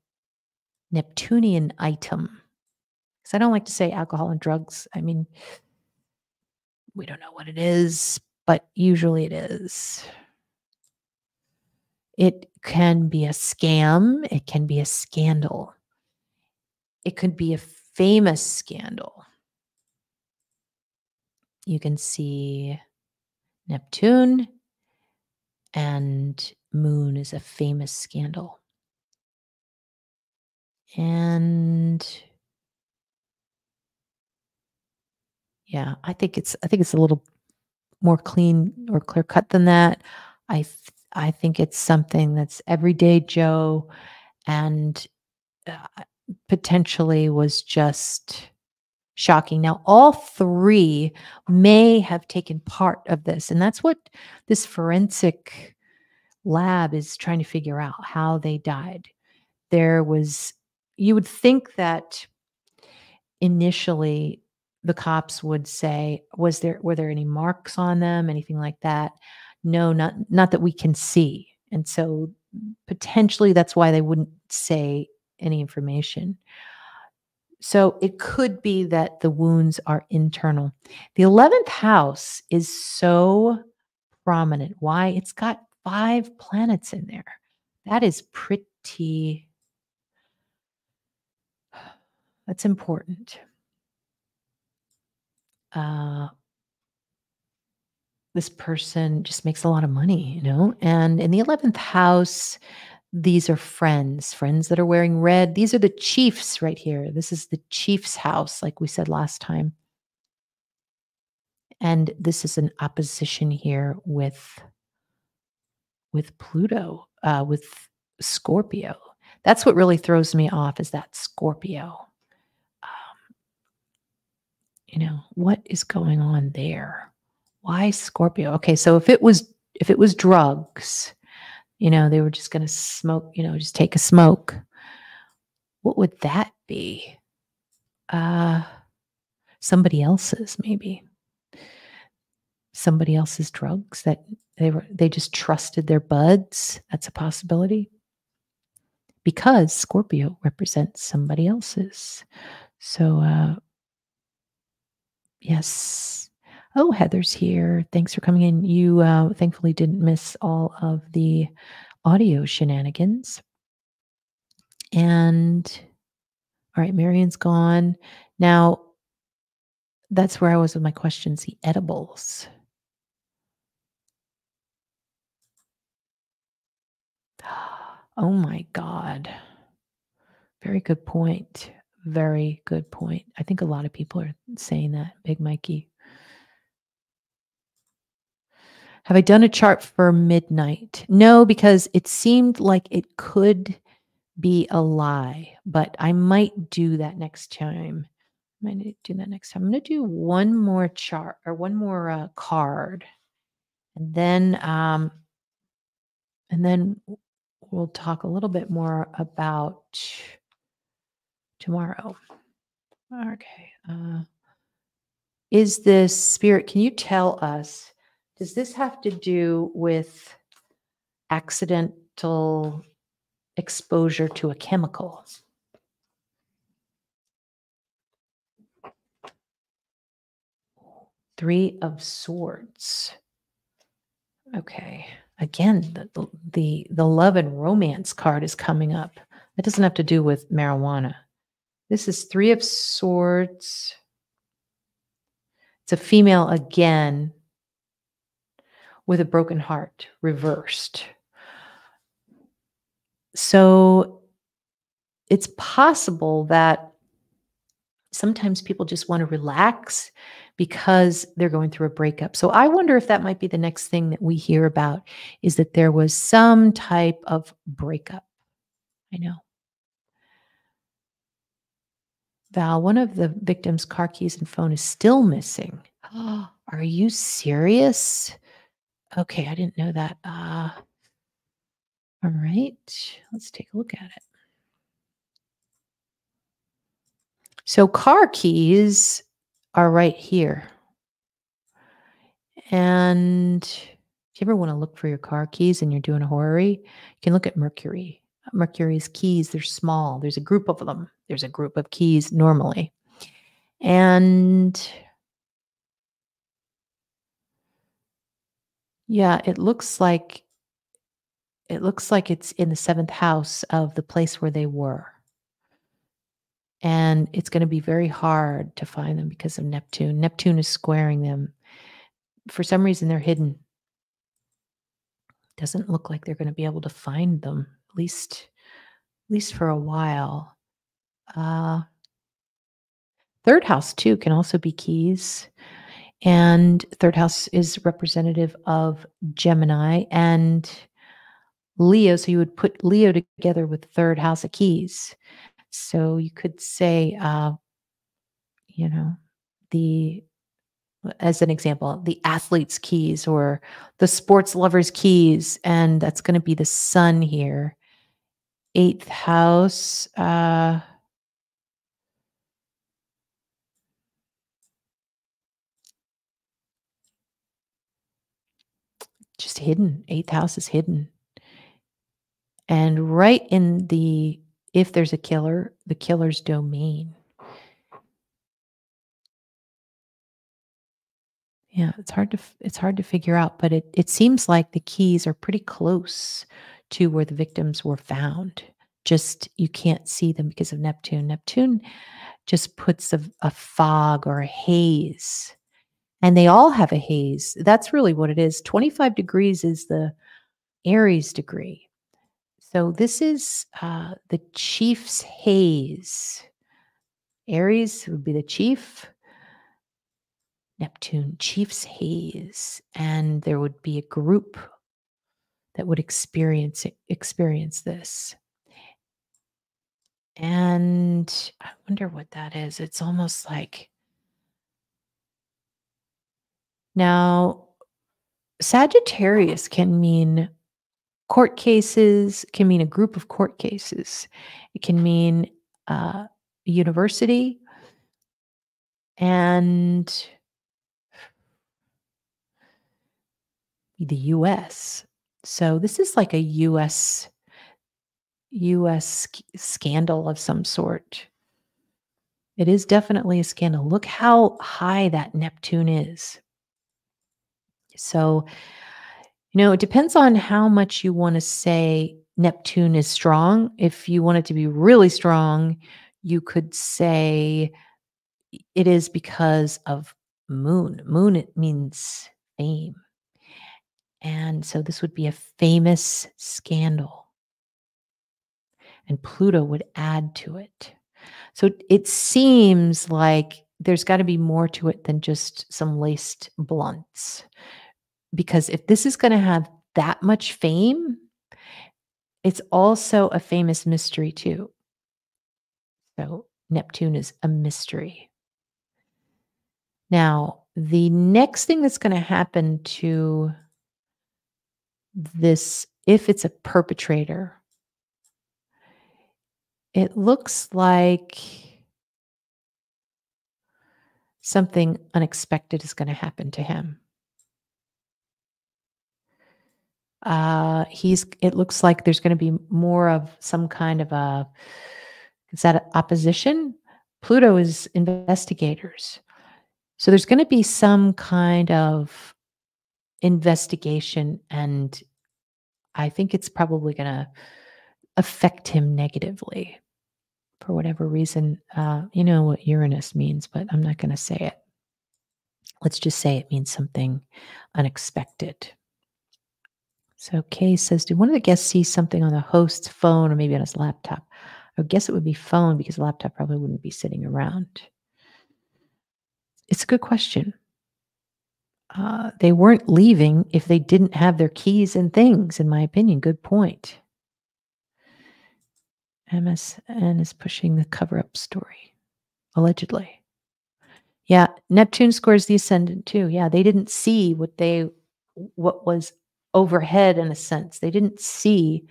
Neptunian item. Because I don't like to say alcohol and drugs. I mean, we don't know what it is, but usually it is. It can be a scam, it can be a scandal, it could be a famous scandal. You can see Neptune and Moon is a famous scandal. And yeah, I think it's I think it's a little more clean or clear cut than that. I th- I think it's something that's everyday Joe and uh, potentially was just shocking. Now, all three may have taken part of this, and that's what this forensic lab is trying to figure out how they died. There was, you would think that initially the cops would say, was there, were there any marks on them, anything like that? no not not that we can see. And so potentially that's why they wouldn't say any information. So it could be that the wounds are internal. The 11th house is so prominent. Why? It's got five planets in there. That is pretty that's important uh, this person just makes a lot of money, you know? And in the 11th house, these are friends, friends that are wearing red. These are the chiefs right here. This is the chief's house, like we said last time. And this is an opposition here with with Pluto, uh, with Scorpio. That's what really throws me off is that Scorpio. You know, what is going on there? Why Scorpio? Okay, so if it was if it was drugs, you know, they were just going to smoke, you know, just take a smoke. What would that be? Uh somebody else's maybe. Somebody else's drugs that they were they just trusted their buds. That's a possibility. Because Scorpio represents somebody else's. So uh yes, Oh, Heather's here. Thanks for coming in. You uh, thankfully didn't miss all of the audio shenanigans. And all right, Marion's gone. Now, that's where I was with my questions the edibles. Oh my God. Very good point. Very good point. I think a lot of people are saying that, Big Mikey. Have I done a chart for midnight? No, because it seemed like it could be a lie, but I might do that next time. I might do that next time. I'm going to do one more chart or one more uh, card. And then, um, and then we'll talk a little bit more about tomorrow. Okay. Uh, is this spirit? Can you tell us? Does this have to do with accidental exposure to a chemical? Three of Swords. Okay. Again, the, the the love and romance card is coming up. That doesn't have to do with marijuana. This is Three of Swords. It's a female again with a broken heart, reversed. So it's possible that sometimes people just want to relax because they're going through a breakup. So I wonder if that might be the next thing that we hear about is that there was some type of breakup. I know. Val, one of the victim's car keys and phone is still missing. Are you serious? Okay, I didn't know that. Uh, all right, let's take a look at it. So, car keys are right here. And if you ever want to look for your car keys and you're doing a horary, you can look at Mercury. Mercury's keys, they're small. There's a group of them. There's a group of keys normally. And yeah, it looks like it looks like it's in the seventh house of the place where they were. And it's going to be very hard to find them because of Neptune. Neptune is squaring them. For some reason, they're hidden. Doesn't look like they're going to be able to find them, least, least for a while. Uh, third house, too, can also be keys. And third house is representative of Gemini and Leo. So you would put Leo together with third house of keys. So you could say, uh, you know, the as an example, the athlete's keys or the sports lover's keys, and that's going to be the sun here. Eighth house. Uh, just hidden. Eighth house is hidden. And right in the, if there's a killer, the killer's domain. Yeah, it's hard to it's hard to figure out, but it it seems like the keys are pretty close to where the victims were found. Just you can't see them because of Neptune. Neptune just puts a, a fog or a haze, and they all have a haze. That's really what it is. Twenty five degrees is the Aries degree. So this is uh, the chief's haze. Aries would be the chief. Neptune, Chief's Haze, and there would be a group that would experience experience this. And I wonder what that is. It's almost like now Sagittarius can mean court cases, can mean a group of court cases. It can mean uh, a university and the US. So this is like a US US scandal of some sort. It is definitely a scandal. Look how high that Neptune is. So, you know, it depends on how much you want to say Neptune is strong. If you want it to be really strong, you could say it is because of moon. Moon, it means fame. And so this would be a famous scandal. And Pluto would add to it. So it seems like there's got to be more to it than just some laced blunts. Because if this is going to have that much fame, it's also a famous mystery, too. So Neptune is a mystery. Now, the next thing that's going to happen to this, if it's a perpetrator, it looks like something unexpected is going to happen to him. Uh, he's. It looks like there's going to be more of some kind of a. Is that opposition? Pluto is investigators, so there's going to be some kind of investigation, and I think it's probably going to affect him negatively for whatever reason. Uh, you know what Uranus means, but I'm not going to say it. Let's just say it means something unexpected. So Kay says, "Do one of the guests see something on the host's phone or maybe on his laptop?" I guess it would be phone because the laptop probably wouldn't be sitting around. It's a good question. Uh, they weren't leaving if they didn't have their keys and things, in my opinion. Good point. MSN is pushing the cover up story, allegedly. Yeah, Neptune squares the ascendant too. Yeah, they didn't see what they what was overhead in a sense. They didn't see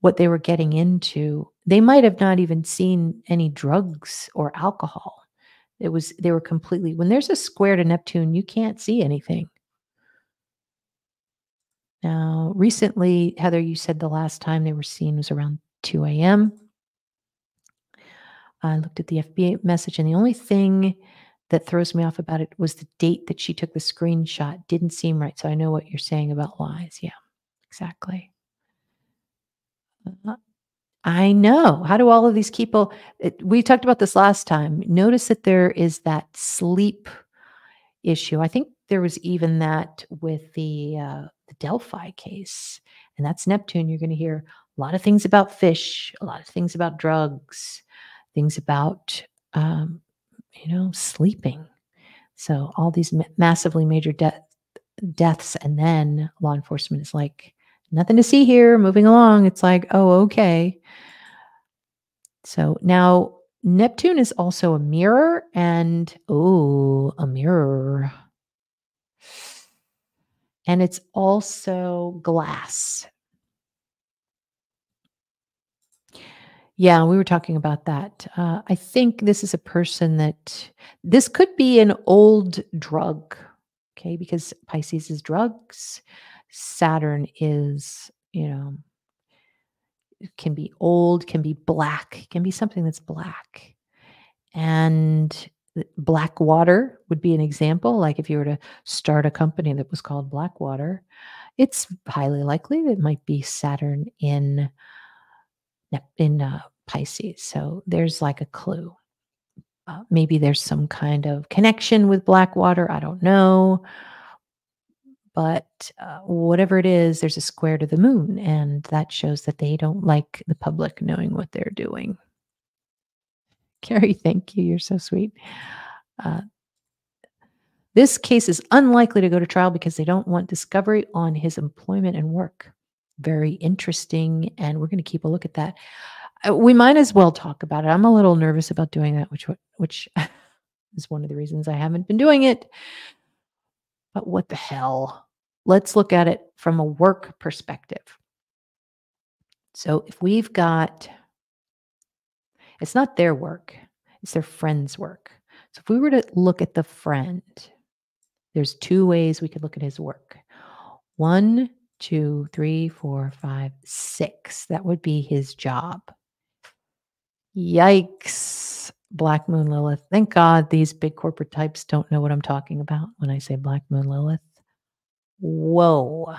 what they were getting into. They might have not even seen any drugs or alcohol. It was they were completely when there's a square to Neptune, you can't see anything. Now, recently, Heather, you said the last time they were seen was around 2 a.m. I looked at the FB message, and the only thing that throws me off about it was the date that she took the screenshot. Didn't seem right. So I know what you're saying about lies. Yeah, exactly. Uh, I know. How do all of these people? It, we talked about this last time. Notice that there is that sleep issue. I think there was even that with the uh, the Delphi case, and that's Neptune. You're going to hear a lot of things about fish, a lot of things about drugs, things about, um, you know, sleeping. So all these ma- massively major de- deaths, and then law enforcement is like, nothing to see here, moving along. It's like, oh, okay. So now Neptune is also a mirror, and oh, a mirror. And it's also glass. Yeah, we were talking about that. Uh, I think this is a person that this could be an old drug, okay? Because Pisces is drugs, Saturn is, you know, can be old, can be black, can be something that's black. And black water would be an example. Like if you were to start a company that was called Blackwater, it's highly likely that it might be Saturn in in uh, Pisces. So there's like a clue. Uh, maybe there's some kind of connection with Blackwater. I don't know. But uh, whatever it is, there's a square to the moon. And that shows that they don't like the public knowing what they're doing. Carrie, thank you. You're so sweet. Uh, this case is unlikely to go to trial because they don't want discovery on his employment and work very interesting. And we're going to keep a look at that. Uh, we might as well talk about it. I'm a little nervous about doing that, which which is one of the reasons I haven't been doing it. But what the hell? Let's look at it from a work perspective. So if we've got it's not their work, it's their friend's work. So if we were to look at the friend, there's two ways we could look at his work. One two, three, four, five, six. That would be his job. Yikes. Black Moon Lilith. Thank God these big corporate types don't know what I'm talking about when I say Black Moon Lilith. Whoa.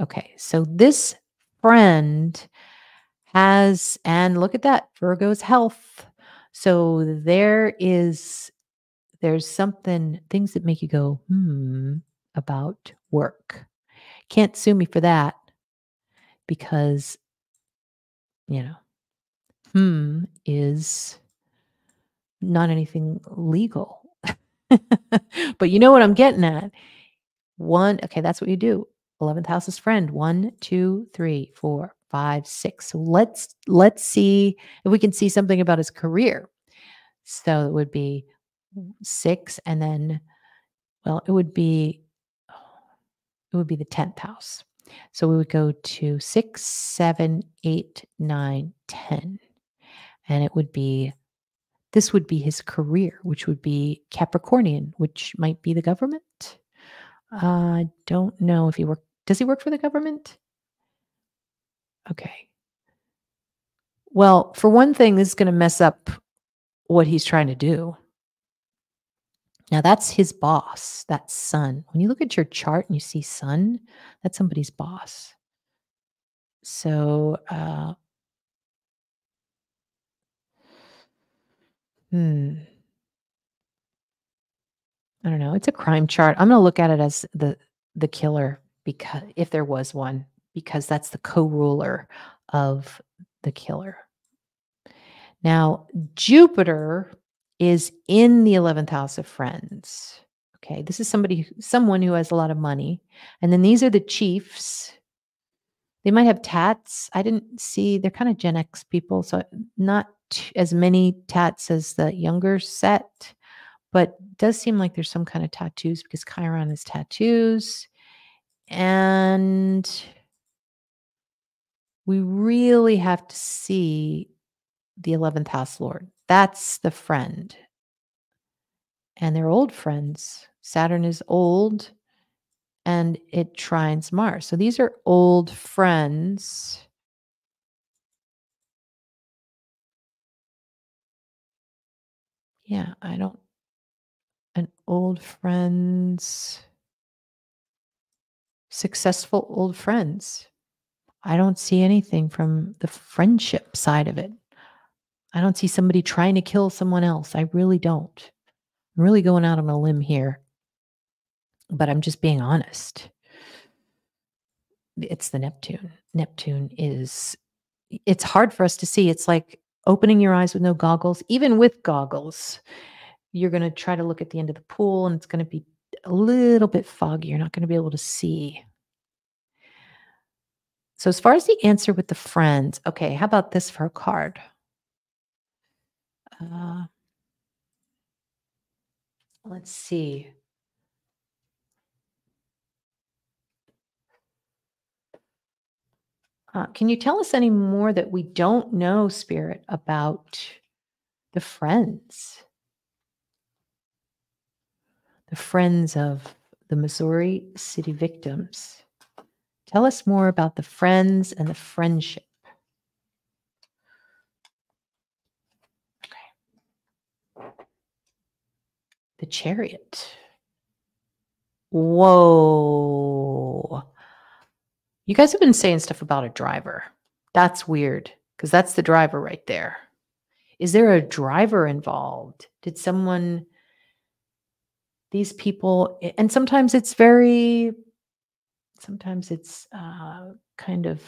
Okay. So this friend has, and look at that, Virgo's health. So there is, there's something, things that make you go, hmm, about work. Can't sue me for that because, you know, hmm is not anything legal. but you know what I'm getting at? One, okay, that's what you do. 11th house is friend. One, two, three, four, five, six. So let's let's see if we can see something about his career. So it would be six, and then, well, it would be it would be the 10th house. So we would go to six, seven, eight, nine, ten, and it would be this would be his career, which would be Capricornian, which might be the government. I don't know if he work. Does he work for the government? Okay. Well, for one thing, this is going to mess up what he's trying to do. Now, that's his boss, that sun. When you look at your chart and you see sun, that's somebody's boss. So, uh, hmm. I don't know. It's a crime chart. I'm going to look at it as the the killer because if there was one, because that's the co-ruler of the killer. Now, Jupiter is in the 11th house of friends. Okay, this is somebody, someone who has a lot of money. And then these are the chiefs. They might have tats. I didn't see, they're kind of Gen X people. So not as many tats as the younger set, but does seem like there's some kind of tattoos because Chiron is tattoos. And we really have to see the 11th house lord. That's the friend. And they're old friends. Saturn is old and it trines Mars. So these are old friends. Yeah, I don't. An old friends, successful old friends. I don't see anything from the friendship side of it. I don't see somebody trying to kill someone else. I really don't. I'm really going out on a limb here, but I'm just being honest. It's the Neptune. Neptune is, it's hard for us to see. It's like opening your eyes with no goggles. Even with goggles, you're going to try to look at the end of the pool and it's going to be a little bit foggy. You're not going to be able to see. So, as far as the answer with the friends, okay, how about this for a card? Uh, let's see. Uh, can you tell us any more that we don't know, Spirit, about the friends? The friends of the Missouri City victims. Tell us more about the friends and the friendship. The chariot. Whoa. You guys have been saying stuff about a driver. That's weird because that's the driver right there. Is there a driver involved? Did someone, these people, and sometimes it's very, sometimes it's uh, kind of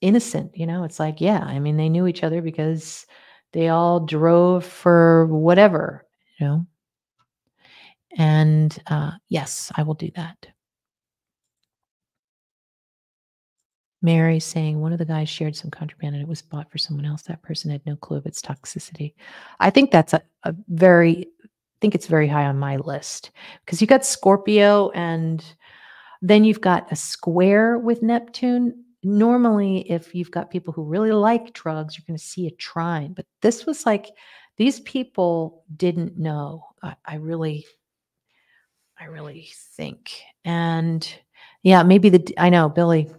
innocent, you know? It's like, yeah, I mean, they knew each other because they all drove for whatever, you know? And uh, yes, I will do that. Mary saying one of the guys shared some contraband and it was bought for someone else. That person had no clue of its toxicity. I think that's a, a very, think it's very high on my list because you got Scorpio and then you've got a square with Neptune. Normally, if you've got people who really like drugs, you're going to see a trine. But this was like, these people didn't know. I, I really I really think. And yeah, maybe the, I know, Billy,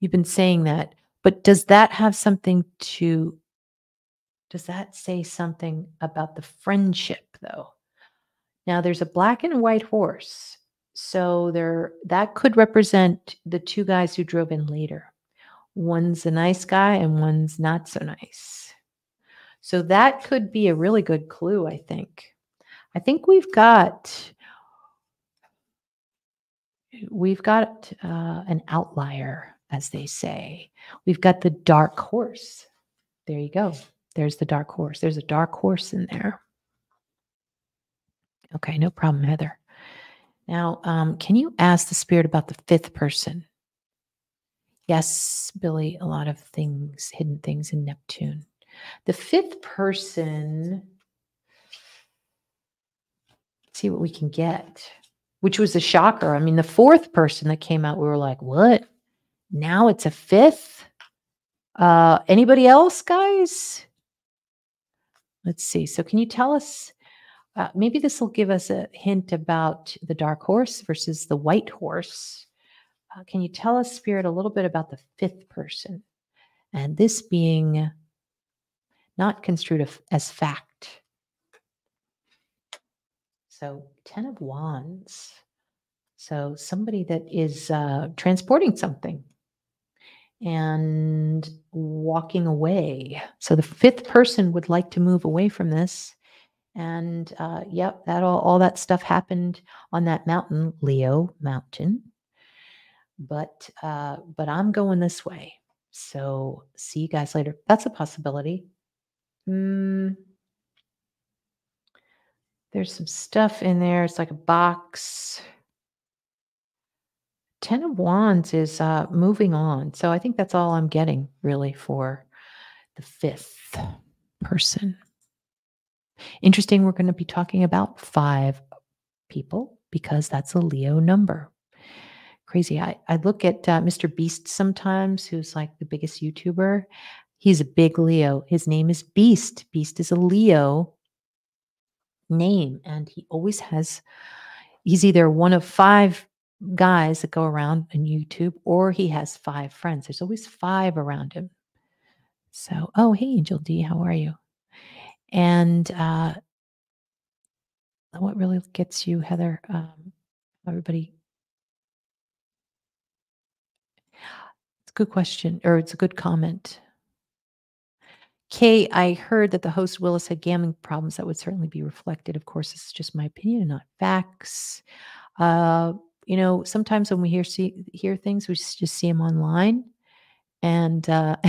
you've been saying that, but does that have something to, does that say something about the friendship though? Now there's a black and white horse. So there, that could represent the two guys who drove in later. One's a nice guy and one's not so nice. So that could be a really good clue, I think. I think we've got we've got uh, an outlier, as they say. We've got the dark horse. There you go. There's the dark horse. There's a dark horse in there. Okay, no problem, Heather. Now, um, can you ask the spirit about the fifth person? Yes, Billy, a lot of things, hidden things in Neptune. The fifth person, see what we can get. which was a shocker. I mean, the fourth person that came out, we were like, what? Now it's a fifth? Uh, anybody else, guys? Let's see. So, can you tell us? Uh, maybe this will give us a hint about the dark horse versus the white horse. Uh, can you tell us, Spirit, a little bit about the fifth person? And this being not construed as fact. So, Ten of Wands. So, somebody that is uh, transporting something and walking away. So, the fifth person would like to move away from this. And uh, yep, that all, all that stuff happened on that mountain, Leo Mountain. But uh, but I'm going this way. So see you guys later. That's a possibility. Mm, there's some stuff in there. It's like a box. Ten of Wands is uh, moving on. So I think that's all I'm getting really for the fifth person. Interesting, we're going to be talking about five people because that's a Leo number. Crazy. I, I look at uh, Mr. Beast sometimes, who's like the biggest YouTuber. He's a big Leo. His name is Beast. Beast is a Leo name, and he always has, he's either one of five guys that go around on YouTube, or he has five friends. There's always five around him. So, oh, hey, Angel D, how are you? And uh, what really gets you, Heather? Um, everybody. It's a good question, or it's a good comment. Kay, I heard that the host Willis had gambling problems. That would certainly be reflected. Of course, this is just my opinion, not facts. Uh, you know, sometimes when we hear see hear things, we just, see them online, and uh,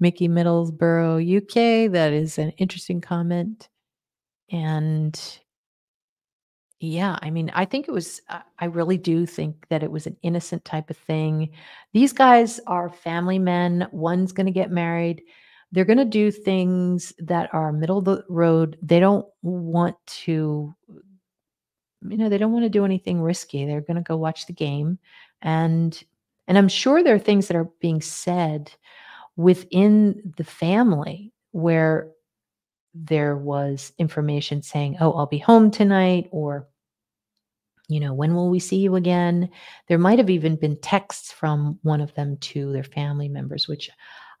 Mickey Middlesbrough, UK. That is an interesting comment. And yeah, I mean, I think it was, I really do think that it was an innocent type of thing. These guys are family men. One's going to get married. They're going to do things that are middle of the road. They don't want to, you know, they don't want to do anything risky. They're going to go watch the game. And, and I'm sure there are things that are being said within the family where there was information saying, oh, I'll be home tonight, or, you know, when will we see you again? There might have even been texts from one of them to their family members, which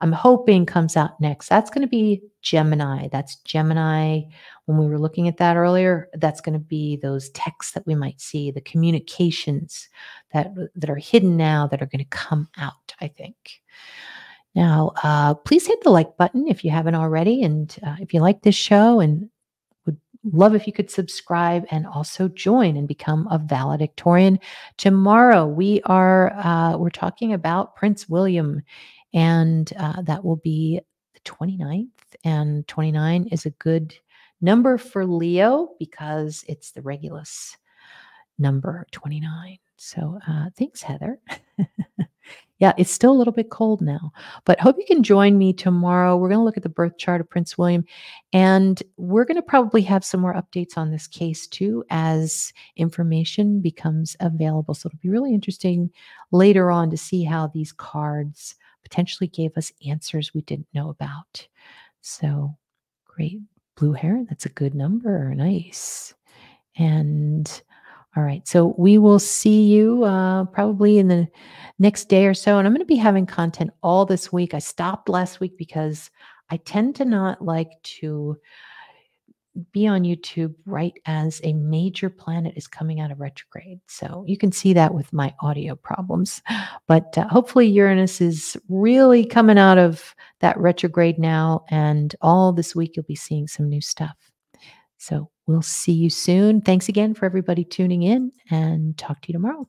I'm hoping comes out next. That's going to be Gemini. That's Gemini. When we were looking at that earlier, that's going to be those texts that we might see, the communications that that are hidden now that are going to come out, I think. Now, uh, please hit the like button if you haven't already. And uh, if you like this show and would love if you could subscribe and also join and become a valedictorian. Tomorrow we are uh, we're talking about Prince William, and uh, that will be the 29th. And 29 is a good number for Leo because it's the Regulus number 29. So uh, thanks, Heather. Yeah, it's still a little bit cold now, but hope you can join me tomorrow. We're going to look at the birth chart of Prince William, and we're going to probably have some more updates on this case too as information becomes available. So it'll be really interesting later on to see how these cards potentially gave us answers we didn't know about. So great. Blue hair, that's a good number. Nice. And all right. So we will see you uh, probably in the next day or so. And I'm going to be having content all this week. I stopped last week because I tend to not like to be on YouTube right as a major planet is coming out of retrograde. So you can see that with my audio problems. But uh, hopefully, Uranus is really coming out of that retrograde now. And all this week, you'll be seeing some new stuff. So we'll see you soon. Thanks again for everybody tuning in and talk to you tomorrow.